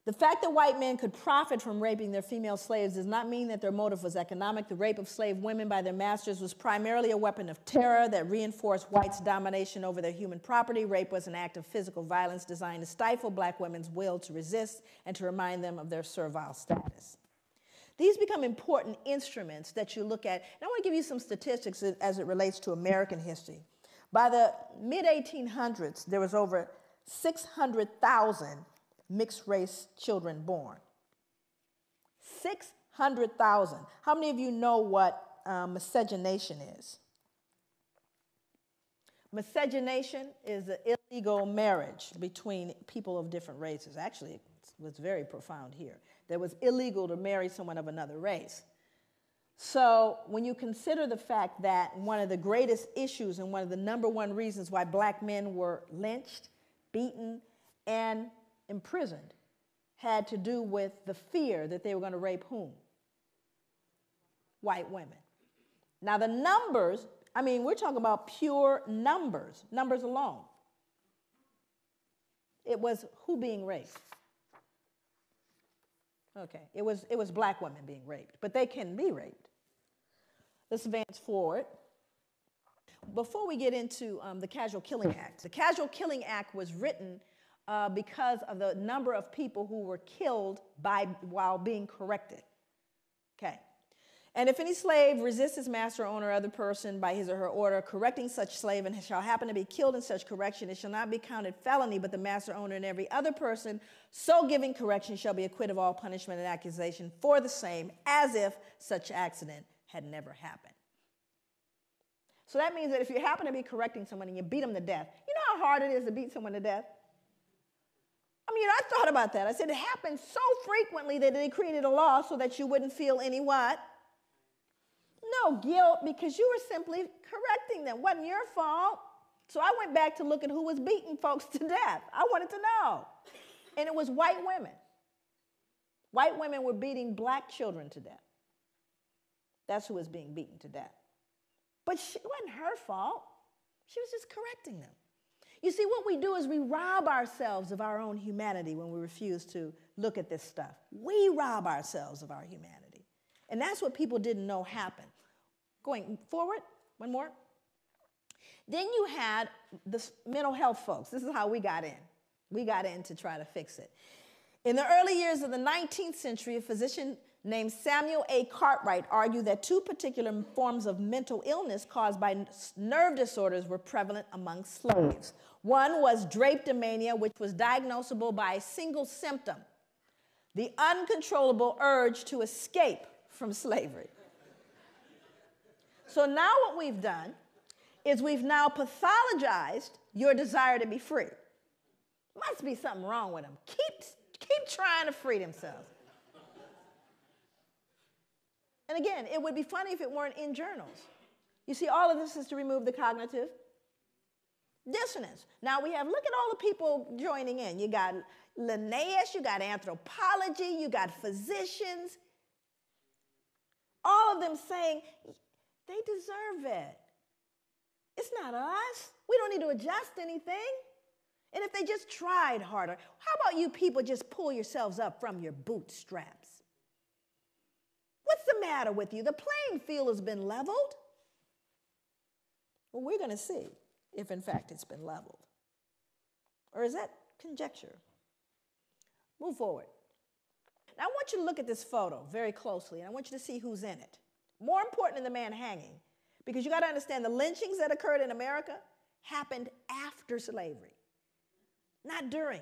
The fact that white men could profit from raping their female slaves does not mean that their motive was economic. The rape of slave women by their masters was primarily a weapon of terror that reinforced whites' domination over their human property. Rape was an act of physical violence designed to stifle black women's will to resist and to remind them of their servile status. These become important instruments that you look at. And I want to give you some statistics as it relates to American history. By the mid 1800s, there was over 600,000 mixed race children born. 600,000. How many of you know what uh, miscegenation is? Miscegenation is an illegal marriage between people of different races. Actually, it was very profound here. That was illegal to marry someone of another race. So, when you consider the fact that one of the greatest issues and one of the number one reasons why black men were lynched, beaten, and imprisoned had to do with the fear that they were going to rape whom? White women. Now, the numbers, I mean, we're talking about pure numbers, numbers alone. It was who being raped? Okay, it was, it was black women being raped, but they can be raped. Let's advance forward. Before we get into um, the Casual Killing Act, the Casual Killing Act was written uh, because of the number of people who were killed by, while being corrected. Okay. And if any slave resists his master, owner, or other person by his or her order, correcting such slave, and shall happen to be killed in such correction, it shall not be counted felony, but the master, owner, and every other person so giving correction shall be acquitted of all punishment and accusation for the same, as if such accident had never happened. So that means that if you happen to be correcting someone and you beat them to death, you know how hard it is to beat someone to death? I mean, I thought about that. I said it happened so frequently that they created a law so that you wouldn't feel any what? No guilt because you were simply correcting them. Wasn't your fault. So I went back to look at who was beating folks to death. I wanted to know. And it was white women. White women were beating black children to death. That's who was being beaten to death. But she, it wasn't her fault. She was just correcting them. You see, what we do is we rob ourselves of our own humanity when we refuse to look at this stuff. We rob ourselves of our humanity. And that's what people didn't know happened. Going forward, one more. Then you had the mental health folks. This is how we got in. We got in to try to fix it. In the early years of the 19th century, a physician named Samuel A. Cartwright argued that two particular forms of mental illness caused by nerve disorders were prevalent among slaves. One was drapetomania, which was diagnosable by a single symptom the uncontrollable urge to escape from slavery. So now, what we've done is we've now pathologized your desire to be free. Must be something wrong with them. Keep, keep trying to free themselves. And again, it would be funny if it weren't in journals. You see, all of this is to remove the cognitive dissonance. Now we have, look at all the people joining in. You got Linnaeus, you got anthropology, you got physicians. All of them saying they deserve it. It's not us. We don't need to adjust anything. And if they just tried harder, how about you people just pull yourselves up from your bootstraps? What's the matter with you? The playing field has been leveled. Well, we're going to see if, in fact, it's been leveled. Or is that conjecture? Move forward. Now, I want you to look at this photo very closely, and I want you to see who's in it. More important than the man hanging, because you got to understand the lynchings that occurred in America happened after slavery, not during.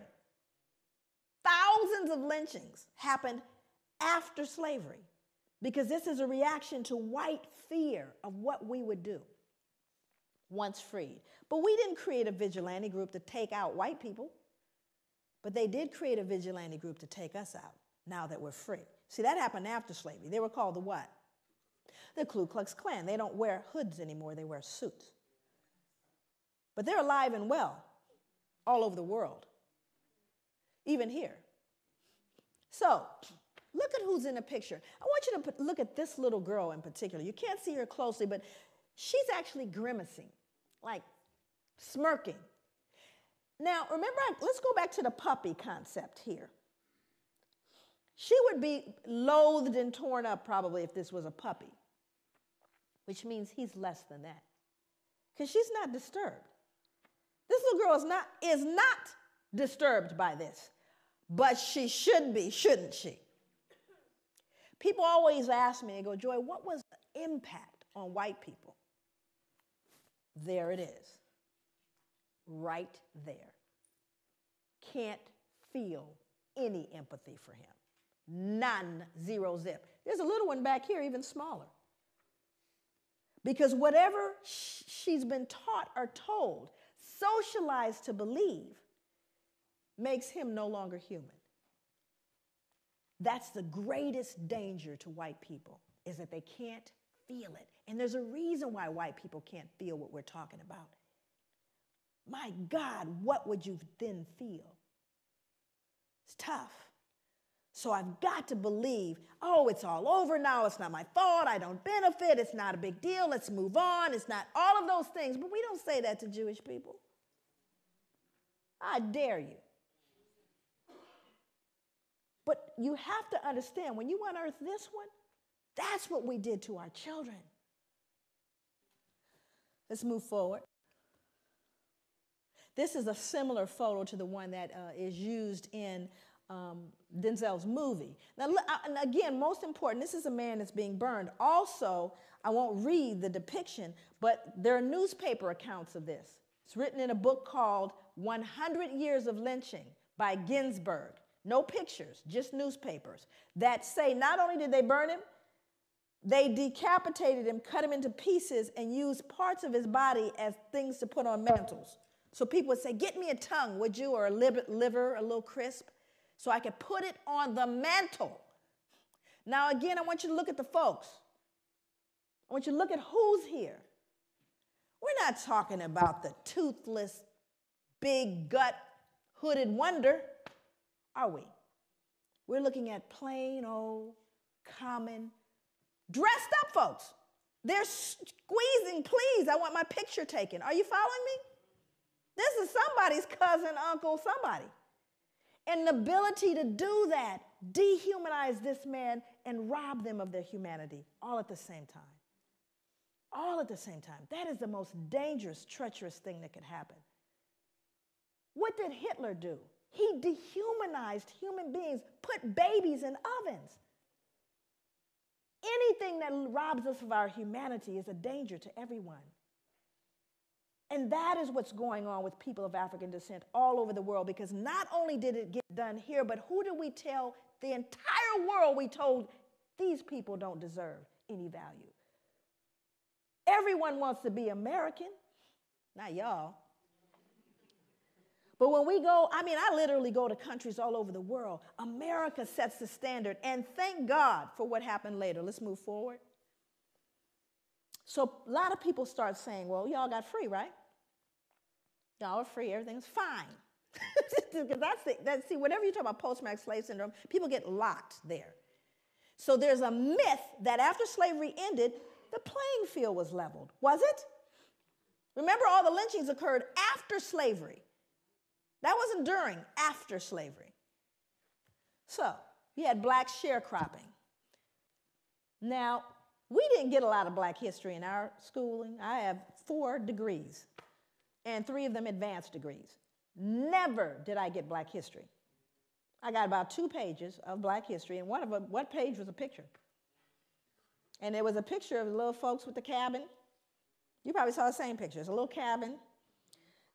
Thousands of lynchings happened after slavery because this is a reaction to white fear of what we would do once freed. But we didn't create a vigilante group to take out white people, but they did create a vigilante group to take us out now that we're free. See, that happened after slavery. They were called the what? The Ku Klux Klan. They don't wear hoods anymore, they wear suits. But they're alive and well all over the world, even here. So, Look at who's in the picture. I want you to put, look at this little girl in particular. You can't see her closely, but she's actually grimacing, like smirking. Now, remember, let's go back to the puppy concept here. She would be loathed and torn up probably if this was a puppy, which means he's less than that. Because she's not disturbed. This little girl is not, is not disturbed by this, but she should be, shouldn't she? People always ask me, they go, Joy, what was the impact on white people? There it is, right there. Can't feel any empathy for him. None, zero zip. There's a little one back here, even smaller. Because whatever she's been taught or told, socialized to believe, makes him no longer human. That's the greatest danger to white people is that they can't feel it. And there's a reason why white people can't feel what we're talking about. My God, what would you then feel? It's tough. So I've got to believe, oh, it's all over now. It's not my fault. I don't benefit. It's not a big deal. Let's move on. It's not all of those things. But we don't say that to Jewish people. I dare you. But you have to understand when you unearth this one, that's what we did to our children. Let's move forward. This is a similar photo to the one that uh, is used in um, Denzel's movie. Now, again, most important, this is a man that's being burned. Also, I won't read the depiction, but there are newspaper accounts of this. It's written in a book called 100 Years of Lynching by Ginzburg. No pictures, just newspapers that say not only did they burn him, they decapitated him, cut him into pieces, and used parts of his body as things to put on mantles. So people would say, Get me a tongue, would you, or a liver, a little crisp, so I could put it on the mantle. Now, again, I want you to look at the folks. I want you to look at who's here. We're not talking about the toothless, big gut, hooded wonder, are we? We're looking at plain old, common, dressed up folks. They're squeezing, please, I want my picture taken. Are you following me? This is somebody's cousin, uncle, somebody. And the ability to do that, dehumanize this man and rob them of their humanity all at the same time. All at the same time. That is the most dangerous, treacherous thing that could happen. What did Hitler do? He dehumanized human beings, put babies in ovens. Anything that robs us of our humanity is a danger to everyone. And that is what's going on with people of African descent all over the world because not only did it get done here, but who did we tell the entire world we told these people don't deserve any value? Everyone wants to be American, not y'all. But when we go, I mean, I literally go to countries all over the world. America sets the standard, and thank God for what happened later. Let's move forward. So, a lot of people start saying, well, y'all got free, right? Y'all are free, everything's fine. Because that's, the, that's, see, whenever you talk about post traumatic slave syndrome, people get locked there. So there's a myth that after slavery ended, the playing field was leveled. Was it? Remember, all the lynchings occurred after slavery. That wasn't during, after slavery. So you had black sharecropping. Now, we didn't get a lot of black history in our schooling. I have four degrees and three of them advanced degrees. Never did I get black history. I got about two pages of black history, and one of them, what page was a picture? And there was a picture of the little folks with the cabin. You probably saw the same picture. It's a little cabin,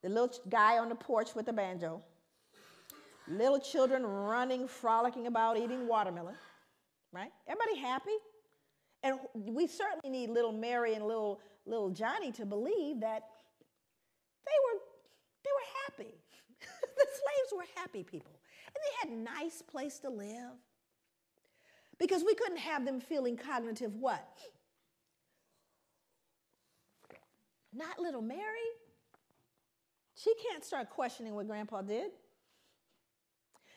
the little guy on the porch with the banjo, little children running, frolicking about, eating watermelon, right? Everybody happy? And we certainly need little Mary and little, little Johnny to believe that they were, they were happy. the slaves were happy people. And they had a nice place to live. Because we couldn't have them feeling cognitive what? Not little Mary. She can't start questioning what grandpa did.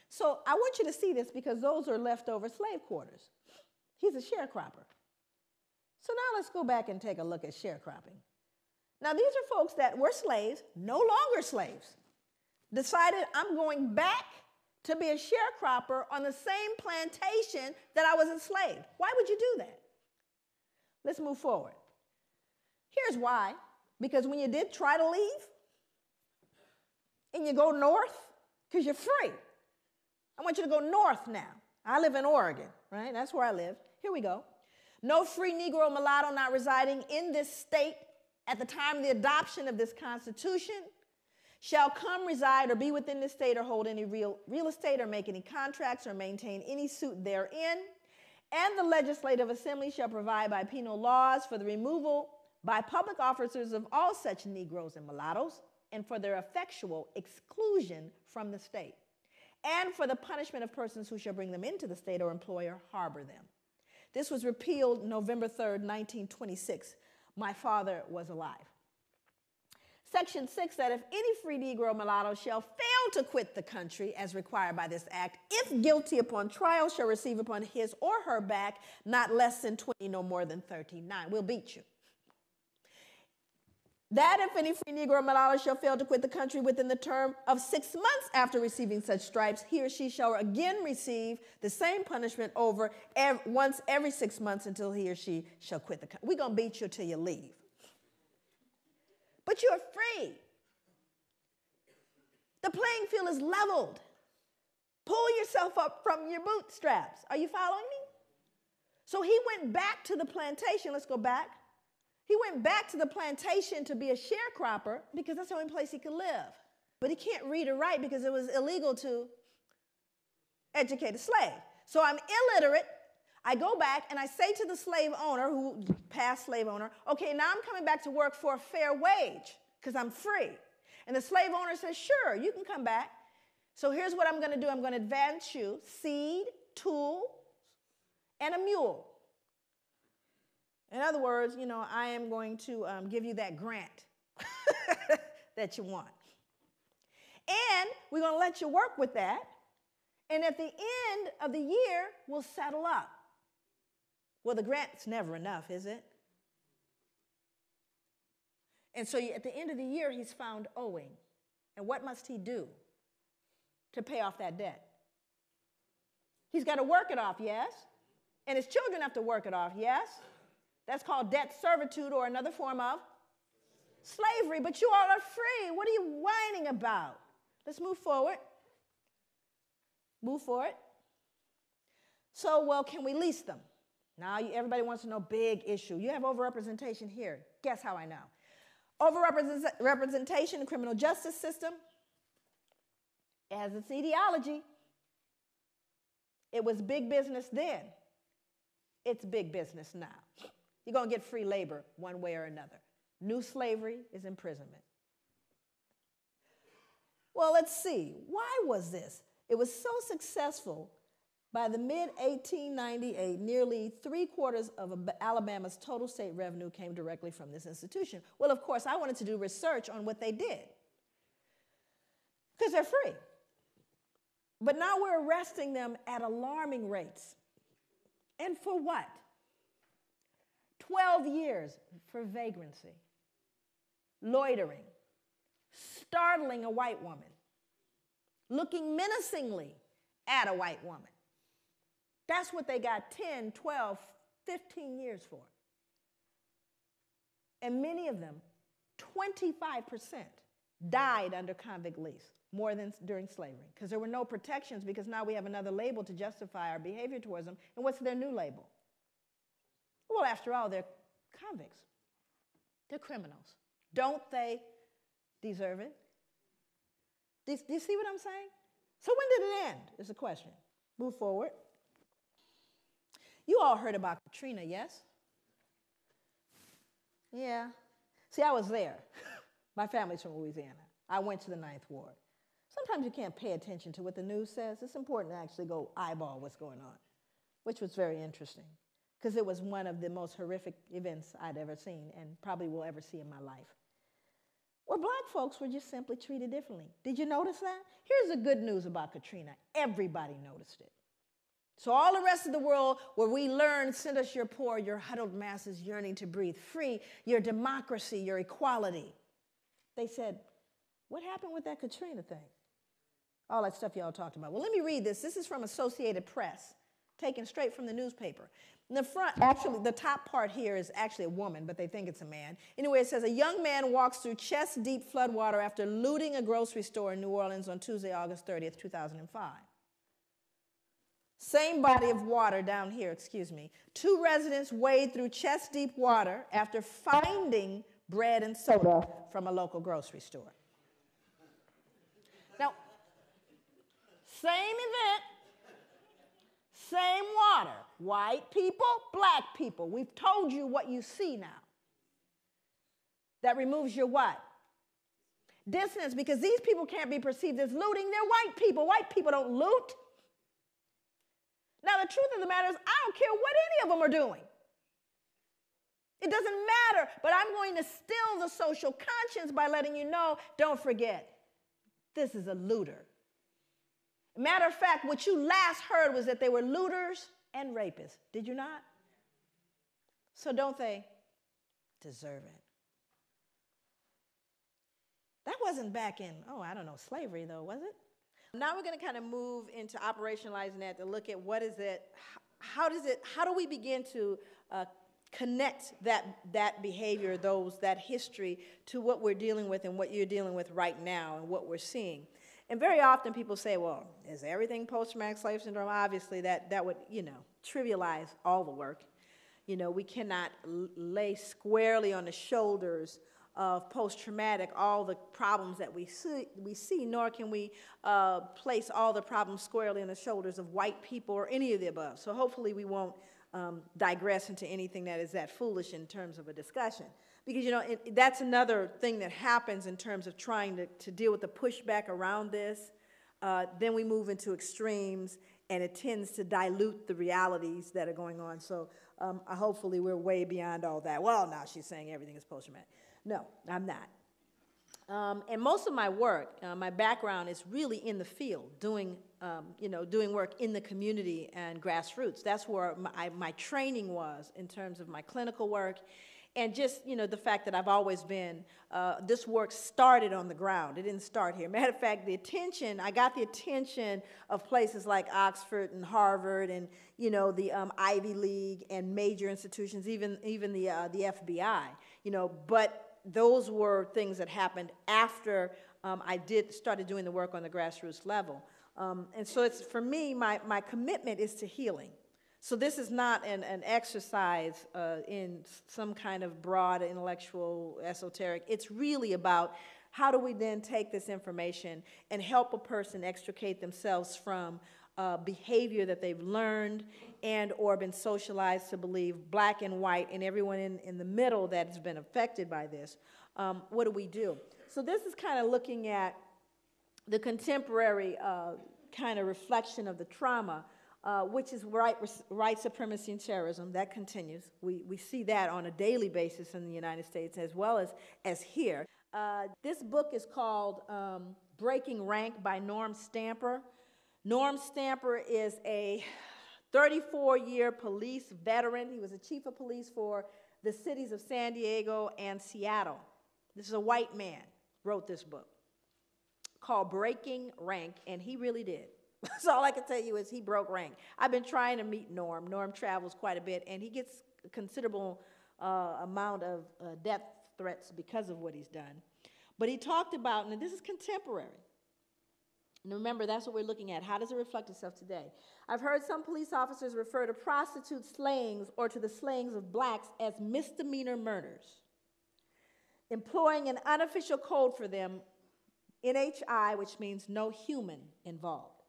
So I want you to see this because those are leftover slave quarters. He's a sharecropper. So now let's go back and take a look at sharecropping. Now, these are folks that were slaves, no longer slaves, decided I'm going back to be a sharecropper on the same plantation that I was enslaved. Why would you do that? Let's move forward. Here's why because when you did try to leave and you go north, because you're free, I want you to go north now. I live in Oregon, right? That's where I live. Here we go. No free Negro mulatto not residing in this state at the time of the adoption of this Constitution shall come reside or be within this state or hold any real, real estate or make any contracts or maintain any suit therein. And the legislative assembly shall provide by penal laws for the removal by public officers of all such Negroes and mulattoes and for their effectual exclusion from the state and for the punishment of persons who shall bring them into the state or employ or harbor them. This was repealed November 3rd, 1926 my father was alive. Section 6 said if any free Negro mulatto shall fail to quit the country as required by this act, if guilty upon trial, shall receive upon his or her back not less than 20, no more than 39. We'll beat you. That if any free Negro mulatto shall fail to quit the country within the term of six months after receiving such stripes, he or she shall again receive the same punishment over ev once every six months until he or she shall quit the country. We're going to beat you till you leave. But you're free. The playing field is leveled. Pull yourself up from your bootstraps. Are you following me? So he went back to the plantation. Let's go back. He went back to the plantation to be a sharecropper because that's the only place he could live. But he can't read or write because it was illegal to educate a slave. So I'm illiterate. I go back and I say to the slave owner, who past slave owner, okay, now I'm coming back to work for a fair wage because I'm free. And the slave owner says, sure, you can come back. So here's what I'm going to do I'm going to advance you seed, tools, and a mule. In other words, you know, I am going to um, give you that grant that you want. And we're going to let you work with that. And at the end of the year, we'll settle up. Well, the grant's never enough, is it? And so at the end of the year, he's found owing. And what must he do to pay off that debt? He's got to work it off, yes? And his children have to work it off, yes? That's called debt servitude or another form of slavery. But you all are free. What are you whining about? Let's move forward. Move forward. So, well, can we lease them? Now, everybody wants to know big issue. You have overrepresentation here. Guess how I know? Overrepresentation in the criminal justice system has its etiology. It was big business then. It's big business now. You're going to get free labor one way or another. New slavery is imprisonment. Well, let's see. Why was this? It was so successful by the mid 1898, nearly three quarters of Alabama's total state revenue came directly from this institution. Well, of course, I wanted to do research on what they did because they're free. But now we're arresting them at alarming rates. And for what? 12 years for vagrancy, loitering, startling a white woman, looking menacingly at a white woman. That's what they got 10, 12, 15 years for. And many of them, 25%, died under convict lease more than during slavery because there were no protections because now we have another label to justify our behavior towards them. And what's their new label? Well, after all, they're convicts, they're criminals. Don't they deserve it? Do, do you see what I'm saying? So, when did it end? Is the question. Move forward. You all heard about Katrina, yes? Yeah. See, I was there. My family's from Louisiana. I went to the Ninth Ward. Sometimes you can't pay attention to what the news says. It's important to actually go eyeball what's going on, which was very interesting because it was one of the most horrific events I'd ever seen and probably will ever see in my life. Where black folks were just simply treated differently. Did you notice that? Here's the good news about Katrina everybody noticed it. So, all the rest of the world where we learn, send us your poor, your huddled masses yearning to breathe free, your democracy, your equality. They said, What happened with that Katrina thing? All that stuff y'all talked about. Well, let me read this. This is from Associated Press, taken straight from the newspaper. In the front, actually, the top part here is actually a woman, but they think it's a man. Anyway, it says a young man walks through chest deep floodwater after looting a grocery store in New Orleans on Tuesday, August 30th, 2005. Same body of water down here, excuse me. Two residents wade through chest deep water after finding bread and soda from a local grocery store. Now, same event, same water. White people, black people. We've told you what you see now. That removes your what? Dissonance, because these people can't be perceived as looting. They're white people. White people don't loot. Now, the truth of the matter is, I don't care what any of them are doing. It doesn't matter, but I'm going to still the social conscience by letting you know don't forget, this is a looter. Matter of fact, what you last heard was that they were looters and rapists. Did you not? So don't they deserve it? That wasn't back in, oh, I don't know, slavery though, was it? Now we're going to kind of move into operationalizing that to look at what is it, how does it, how do we begin to uh, connect that, that behavior, those, that history to what we're dealing with and what you're dealing with right now and what we're seeing. And very often people say, well, is everything post-traumatic slave syndrome? Obviously, that, that would, you know, trivialize all the work. You know, we cannot lay squarely on the shoulders of post-traumatic all the problems that we see, we see nor can we uh, place all the problems squarely on the shoulders of white people or any of the above. So hopefully we won't um, digress into anything that is that foolish in terms of a discussion. Because, you know, it, that's another thing that happens in terms of trying to, to deal with the pushback around this. Uh, then we move into extremes, and it tends to dilute the realities that are going on. So um, hopefully we're way beyond all that. Well, now she's saying everything is post-traumatic. No, I'm not. Um, and most of my work, uh, my background is really in the field, doing, um, you know, doing work in the community and grassroots. That's where my, my, training was in terms of my clinical work. And just, you know, the fact that I've always been, uh, this work started on the ground. It didn't start here. Matter of fact, the attention, I got the attention of places like Oxford and Harvard and, you know, the um, Ivy League and major institutions, even, even the, uh, the FBI, you know, but those were things that happened after um, I did started doing the work on the grassroots level. Um, and so it's for me, my, my commitment is to healing. So this is not an, an exercise uh, in some kind of broad intellectual esoteric. It's really about how do we then take this information and help a person extricate themselves from uh, behavior that they've learned and or been socialized to believe, black and white, and everyone in, in the middle that has been affected by this. Um, what do we do? So this is kind of looking at the contemporary uh, kind of reflection of the trauma, uh, which is white, white supremacy and terrorism. That continues. We, we see that on a daily basis in the United States as well as, as here. Uh, this book is called um, Breaking Rank by Norm Stamper. Norm Stamper is a 34 year police veteran. He was a chief of police for the cities of San Diego and Seattle. This is a white man, wrote this book called Breaking Rank, and he really did. So all I can tell you is he broke rank. I've been trying to meet Norm. Norm travels quite a bit, and he gets a considerable uh, amount of uh, death threats because of what he's done. But he talked about, and this is contemporary, and remember, that's what we're looking at. How does it reflect itself today? I've heard some police officers refer to prostitute slayings or to the slayings of blacks as misdemeanor murders, employing an unofficial code for them, NHI, which means no human involved.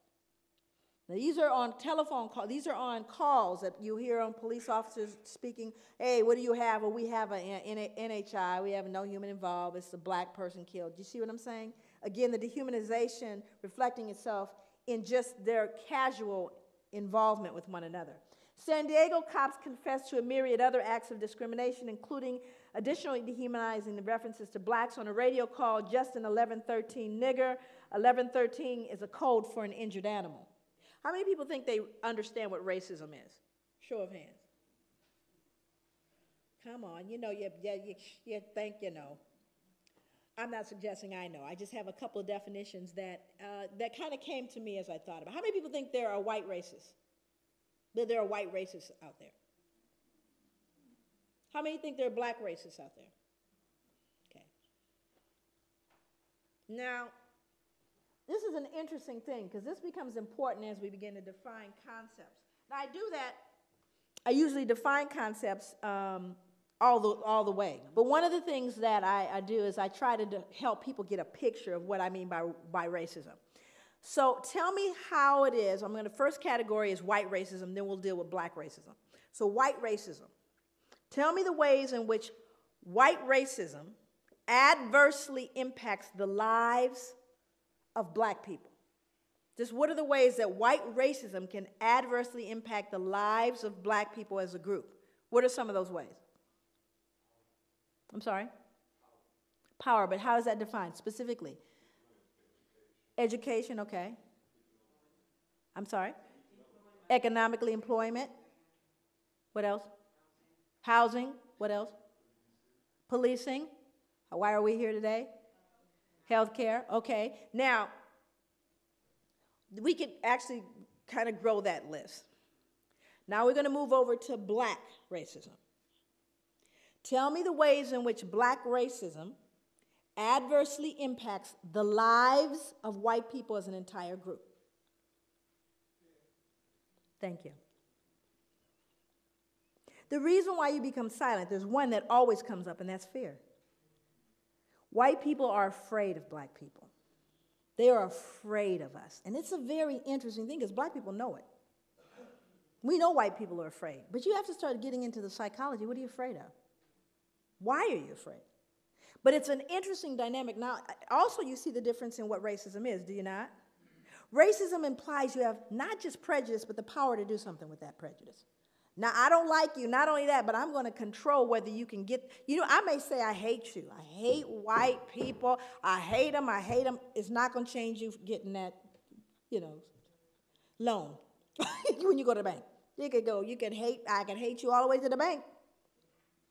Now, these are on telephone calls. These are on calls that you hear on police officers speaking. Hey, what do you have? Well, we have an NHI. We have no human involved. It's a black person killed. Do you see what I'm saying? Again, the dehumanization reflecting itself in just their casual involvement with one another. San Diego cops confessed to a myriad other acts of discrimination, including additionally dehumanizing the references to blacks on a radio call Justin 1113 nigger. 1113 is a code for an injured animal. How many people think they understand what racism is? Show of hands. Come on, you know, you, you, you think you know. I'm not suggesting I know. I just have a couple of definitions that, uh, that kind of came to me as I thought about. How many people think there are white racists? That there are white racists out there? How many think there are black racists out there? Okay. Now, this is an interesting thing because this becomes important as we begin to define concepts. Now, I do that, I usually define concepts um, all the, all the way. But one of the things that I, I do is I try to do, help people get a picture of what I mean by, by racism. So tell me how it is. I'm going to first category is white racism, then we'll deal with black racism. So white racism. Tell me the ways in which white racism adversely impacts the lives of black people. Just what are the ways that white racism can adversely impact the lives of black people as a group? What are some of those ways? I'm sorry? Power, but how is that defined specifically? Education, okay. I'm sorry? Economically, employment. What else? Housing. What else? Policing. Why are we here today? Healthcare. Okay. Now, we could actually kind of grow that list. Now we're going to move over to black racism. Tell me the ways in which black racism adversely impacts the lives of white people as an entire group. Thank you. The reason why you become silent, there's one that always comes up, and that's fear. White people are afraid of black people. They are afraid of us. And it's a very interesting thing because black people know it. We know white people are afraid, but you have to start getting into the psychology. What are you afraid of? Why are you afraid? But it's an interesting dynamic. Now, also, you see the difference in what racism is, do you not? Racism implies you have not just prejudice, but the power to do something with that prejudice. Now, I don't like you, not only that, but I'm going to control whether you can get, you know, I may say I hate you. I hate white people. I hate them. I hate them. It's not going to change you getting that, you know, loan when you go to the bank. You could go, you can hate, I can hate you all the way to the bank.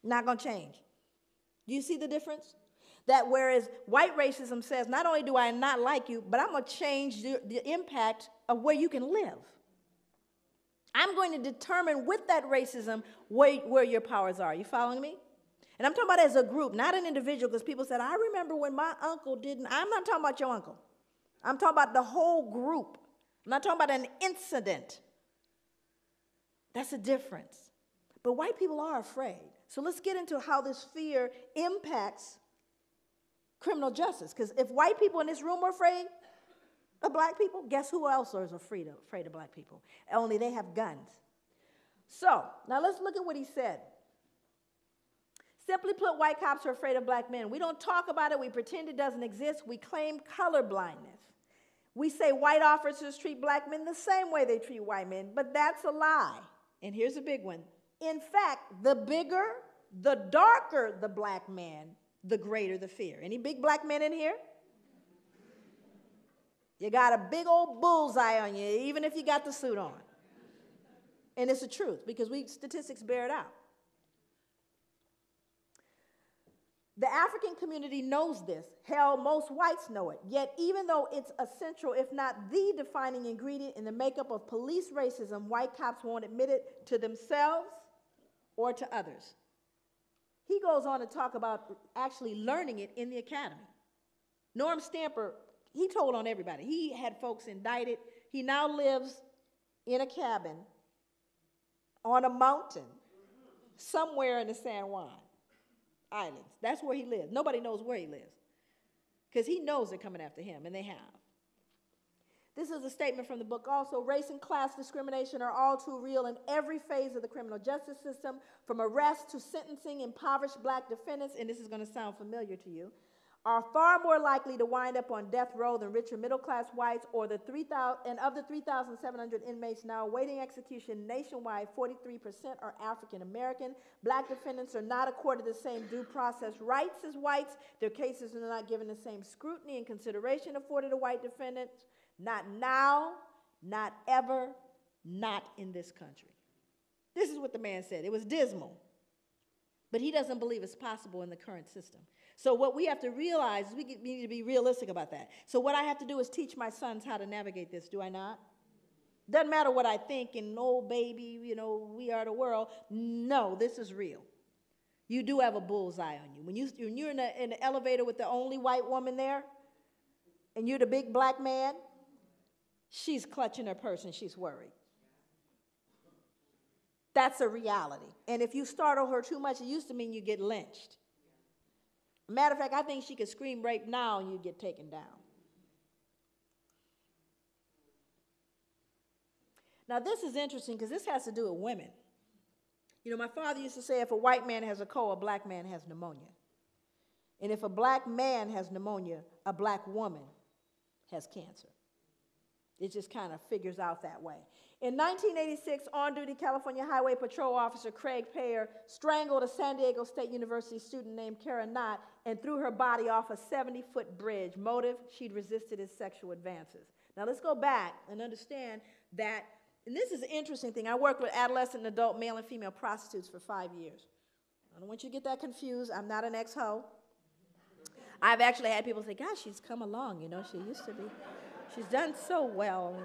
Not going to change. Do you see the difference? That whereas white racism says, not only do I not like you, but I'm going to change the, the impact of where you can live. I'm going to determine with that racism where, where your powers are. You following me? And I'm talking about as a group, not an individual, because people said, I remember when my uncle didn't. I'm not talking about your uncle. I'm talking about the whole group. I'm not talking about an incident. That's a difference. But white people are afraid. So let's get into how this fear impacts criminal justice. Because if white people in this room are afraid of black people, guess who else is afraid of, afraid of black people? Only they have guns. So now let's look at what he said. Simply put, white cops are afraid of black men. We don't talk about it, we pretend it doesn't exist, we claim color blindness. We say white officers treat black men the same way they treat white men, but that's a lie. And here's a big one. In fact, the bigger, the darker the black man, the greater the fear. Any big black men in here? You got a big old bullseye on you, even if you got the suit on. And it's the truth because we statistics bear it out. The African community knows this. Hell, most whites know it. Yet, even though it's essential, if not the defining ingredient in the makeup of police racism, white cops won't admit it to themselves or to others. He goes on to talk about actually learning it in the academy. Norm Stamper, he told on everybody. He had folks indicted. He now lives in a cabin on a mountain somewhere in the San Juan. Islands. That's where he lives. Nobody knows where he lives because he knows they're coming after him, and they have. This is a statement from the book also. Race and class discrimination are all too real in every phase of the criminal justice system, from arrest to sentencing impoverished black defendants, and this is going to sound familiar to you, are far more likely to wind up on death row than richer middle class whites or the 3,000 and of the 3,700 inmates now awaiting execution nationwide 43% are African American black defendants are not accorded the same due process rights as whites. Their cases are not given the same scrutiny and consideration afforded to white defendants. Not now not ever not in this country. This is what the man said. It was dismal. But he doesn't believe it's possible in the current system so what we have to realize is we need to be realistic about that. So what I have to do is teach my sons how to navigate this, do I not? Doesn't matter what I think and oh baby, you know, we are the world. No, this is real. You do have a bullseye on you. When, you, when you're in, a, in an elevator with the only white woman there, and you're the big black man, she's clutching her purse and she's worried. That's a reality. And if you startle her too much, it used to mean you get lynched. Matter of fact, I think she could scream rape now and you'd get taken down. Now, this is interesting because this has to do with women. You know, my father used to say if a white man has a cold, a black man has pneumonia. And if a black man has pneumonia, a black woman has cancer. It just kind of figures out that way. In 1986, on duty California Highway Patrol Officer Craig Peyer strangled a San Diego State University student named Cara Knott and threw her body off a 70 foot bridge. Motive, she'd resisted his sexual advances. Now let's go back and understand that, and this is an interesting thing. I worked with adolescent and adult male and female prostitutes for five years. I don't want you to get that confused. I'm not an ex ho. I've actually had people say, gosh, she's come along, you know, she used to be. She's done so well.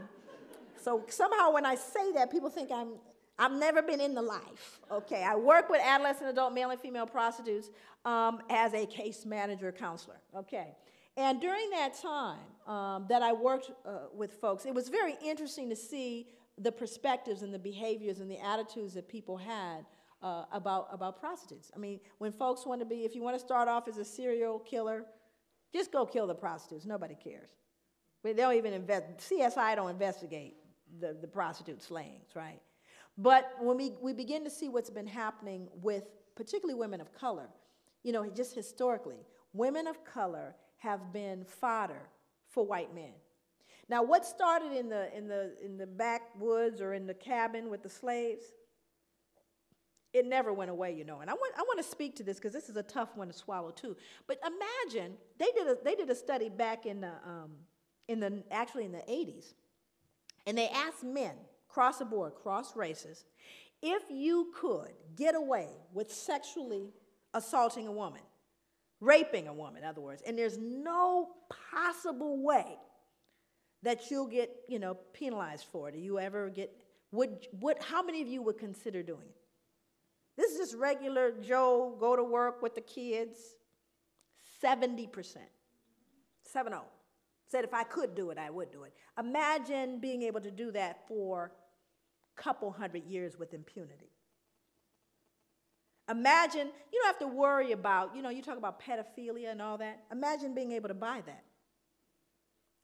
So somehow when I say that, people think I'm, I've never been in the life. Okay, I work with adolescent, adult, male, and female prostitutes um, as a case manager counselor. Okay, and during that time um, that I worked uh, with folks, it was very interesting to see the perspectives and the behaviors and the attitudes that people had uh, about, about prostitutes. I mean, when folks want to be, if you want to start off as a serial killer, just go kill the prostitutes. Nobody cares. They don't even invest, CSI don't investigate the, the prostitute slayings, right? But when we, we begin to see what's been happening with particularly women of color, you know, just historically, women of color have been fodder for white men. Now, what started in the, in the, in the backwoods or in the cabin with the slaves, it never went away, you know. And I want, I want to speak to this because this is a tough one to swallow, too. But imagine, they did a, they did a study back in the, um, in the, actually in the 80s, and they asked men, cross the board, cross races, if you could get away with sexually assaulting a woman, raping a woman, in other words, and there's no possible way that you'll get, you know, penalized for it. Do you ever get, would, would, how many of you would consider doing it? This is just regular Joe, go to work with the kids. 70%. 7 0. Said if I could do it, I would do it. Imagine being able to do that for a couple hundred years with impunity. Imagine, you don't have to worry about, you know, you talk about pedophilia and all that. Imagine being able to buy that.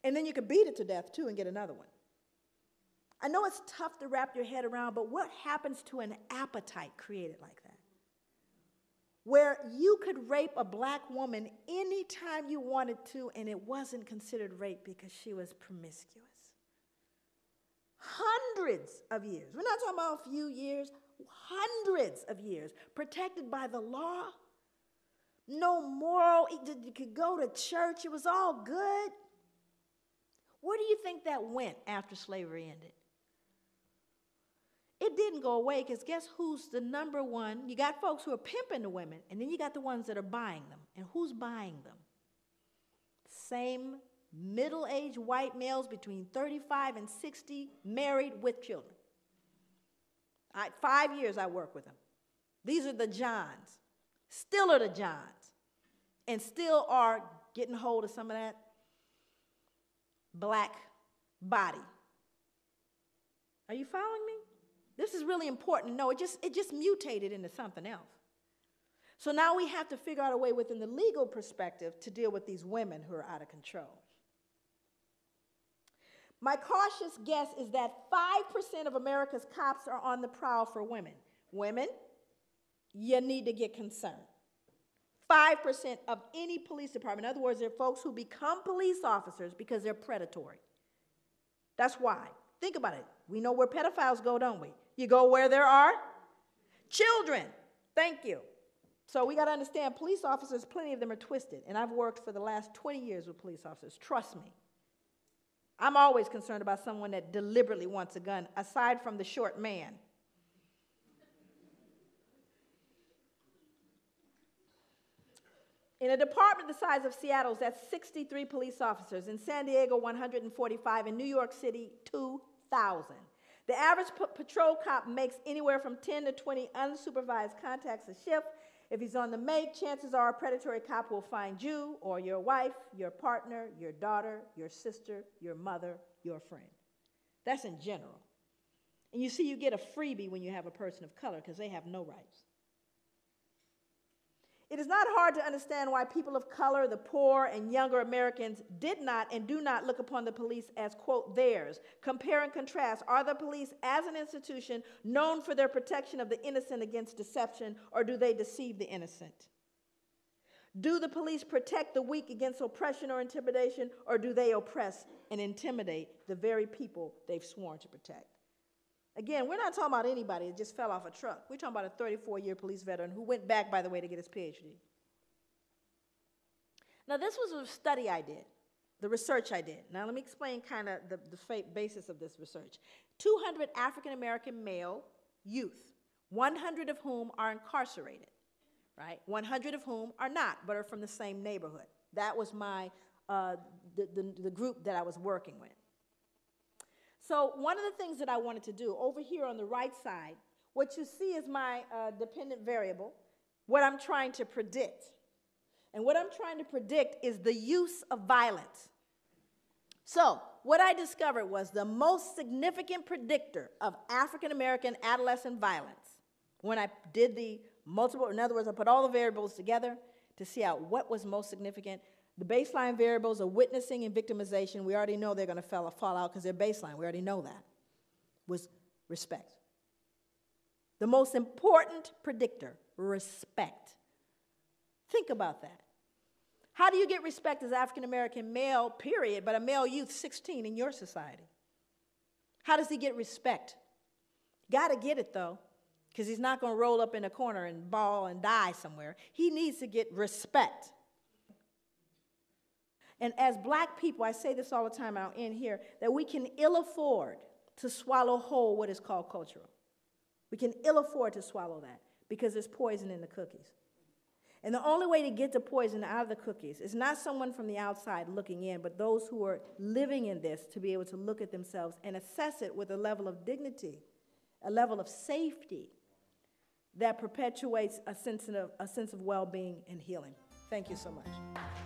And then you could beat it to death too and get another one. I know it's tough to wrap your head around, but what happens to an appetite created like that? Where you could rape a black woman anytime you wanted to, and it wasn't considered rape because she was promiscuous. Hundreds of years. We're not talking about a few years, hundreds of years, protected by the law. No moral, you could go to church, it was all good. Where do you think that went after slavery ended? It didn't go away because guess who's the number one? You got folks who are pimping the women, and then you got the ones that are buying them. And who's buying them? Same middle aged white males between 35 and 60, married with children. I, five years I work with them. These are the Johns, still are the Johns, and still are getting hold of some of that black body. Are you following me? This is really important. No, it just, it just mutated into something else. So now we have to figure out a way within the legal perspective to deal with these women who are out of control. My cautious guess is that 5% of America's cops are on the prowl for women. Women, you need to get concerned. 5% of any police department. In other words, they're folks who become police officers because they're predatory. That's why. Think about it. We know where pedophiles go, don't we? You go where there are children. Thank you. So we got to understand police officers, plenty of them are twisted. And I've worked for the last 20 years with police officers. Trust me. I'm always concerned about someone that deliberately wants a gun, aside from the short man. In a department the size of Seattle's, that's 63 police officers. In San Diego, 145. In New York City, 2,000. The average patrol cop makes anywhere from 10 to 20 unsupervised contacts a shift. If he's on the make, chances are a predatory cop will find you or your wife, your partner, your daughter, your sister, your mother, your friend. That's in general. And you see, you get a freebie when you have a person of color because they have no rights. It is not hard to understand why people of color, the poor, and younger Americans did not and do not look upon the police as, quote, theirs. Compare and contrast. Are the police, as an institution, known for their protection of the innocent against deception, or do they deceive the innocent? Do the police protect the weak against oppression or intimidation, or do they oppress and intimidate the very people they've sworn to protect? Again, we're not talking about anybody that just fell off a truck. We're talking about a 34 year police veteran who went back, by the way, to get his PhD. Now, this was a study I did, the research I did. Now, let me explain kind of the, the basis of this research. 200 African American male youth, 100 of whom are incarcerated, right? 100 of whom are not, but are from the same neighborhood. That was my, uh, the, the, the group that I was working with. So, one of the things that I wanted to do over here on the right side, what you see is my uh, dependent variable, what I'm trying to predict. And what I'm trying to predict is the use of violence. So, what I discovered was the most significant predictor of African American adolescent violence when I did the multiple, in other words, I put all the variables together to see out what was most significant. The baseline variables of witnessing and victimization, we already know they're going to fall, out because they're baseline. We already know that. Was respect. The most important predictor, respect. Think about that. How do you get respect as African American male, period, but a male youth 16 in your society? How does he get respect? Got to get it though, because he's not going to roll up in a corner and bawl and die somewhere. He needs to get respect. And as black people, I say this all the time, I'll end here, that we can ill afford to swallow whole what is called cultural. We can ill afford to swallow that because there's poison in the cookies. And the only way to get the poison out of the cookies is not someone from the outside looking in, but those who are living in this to be able to look at themselves and assess it with a level of dignity, a level of safety that perpetuates a sense of, a sense of well being and healing. Thank you so much.